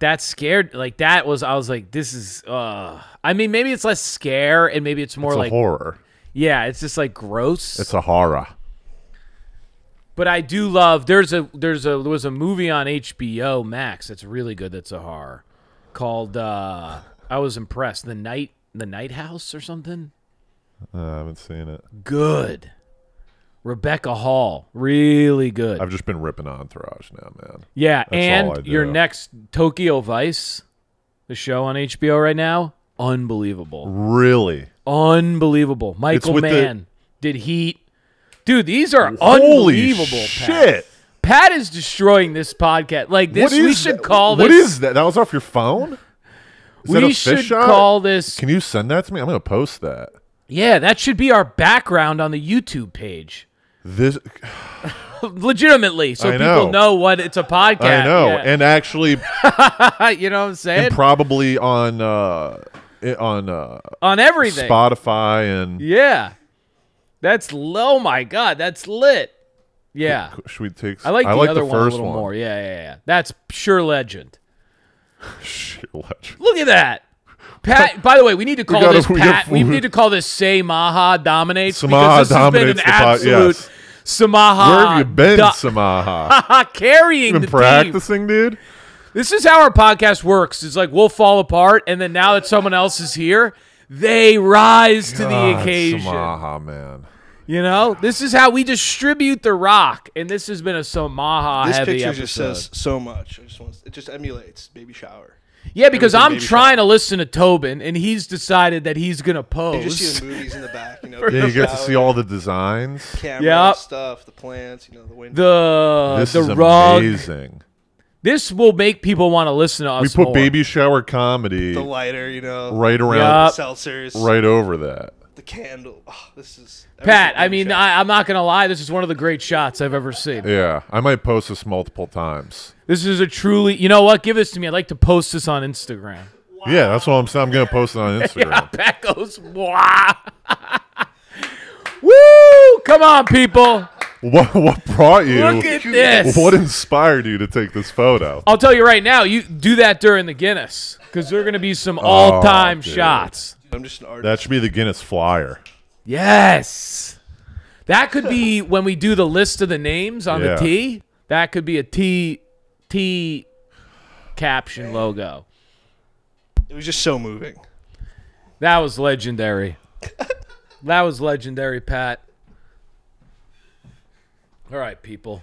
that scared like that was I was like this is uh I mean maybe it's less scare and maybe it's more It's like a horror. yeah it's just like gross It's a horror. But I do love there's a there's a there was a movie on HBO Max that's really good that's a horror called uh I was impressed the night the night house or something Uh, I haven't seen it. good Rebecca Hall really good I've just been ripping on Entourage now, man. yeah I and your next Tokyo Vice the show on HBO right now unbelievable Really? Unbelievable. Michael with the- Mann did Heat. Dude, these are Holy unbelievable. Shit! Pat is destroying this podcast. Like this, What we should that? call this. What is that? That was off your phone? Is we should shot? call this. Can you send that to me? I'm gonna post that. Yeah, that should be our background on the YouTube page. This Legitimately, so I people know. know what it's a podcast. I know, Yeah. and actually, you know what I'm saying? and probably on uh, on uh, on everything. Spotify and Yeah, that's oh my god, that's lit. Yeah, should we take? I like the like other the one a little more. Yeah, yeah, yeah. That's pure legend. Shit, legend. Look at that. Pat, by the way, we need to call gotta- this we Pat. we need to call this Samaha dominates Samaha because this has been dominates an absolute yes. Samaha. Where have you been, do- Samaha? carrying Been the team. practicing, dude. This is how our podcast works. It's like we'll fall apart, and then now that someone else is here, they rise to the occasion. Samaha, man. You know, this is how we distribute the rock, and this has been a Samaha This heavy picture episode. just says so much. I just want, it just emulates baby shower. yeah, because everything I'm baby trying to listen to Tobin, and he's decided that he's gonna pose. You just see the movies in the back. You know, Yeah, you baby get to see all the designs. camera Yep. stuff, the plants. You know, the window. The This the is rug. amazing. This will make people want to listen to us. We put more. baby shower comedy the lighter. You know, right around, Yup. seltzers, right over that. The candle. Oh, this is Pat. I mean, shower. I, I'm not gonna lie. This is one of the great shots I've ever seen. Yeah, I might post this multiple times. This is a truly. You know what? Give this to me. I'd like to post this on Instagram. Yeah, that's what I'm saying. I'm gonna post it on Instagram. Pat goes, wow. Woo! Come on, people. What what brought you? Look at this. What inspired you to take this photo? I'll tell you right now. You do that during the Guinness because there are gonna be some oh, all-time Oh, shots. I'm just an artist. That should be the Guinness flyer. Yes. That could be when we do the list of the names on Yeah. the T. That could be a T T caption logo. it was just so moving. That was legendary. that was legendary, Pat. All right, people.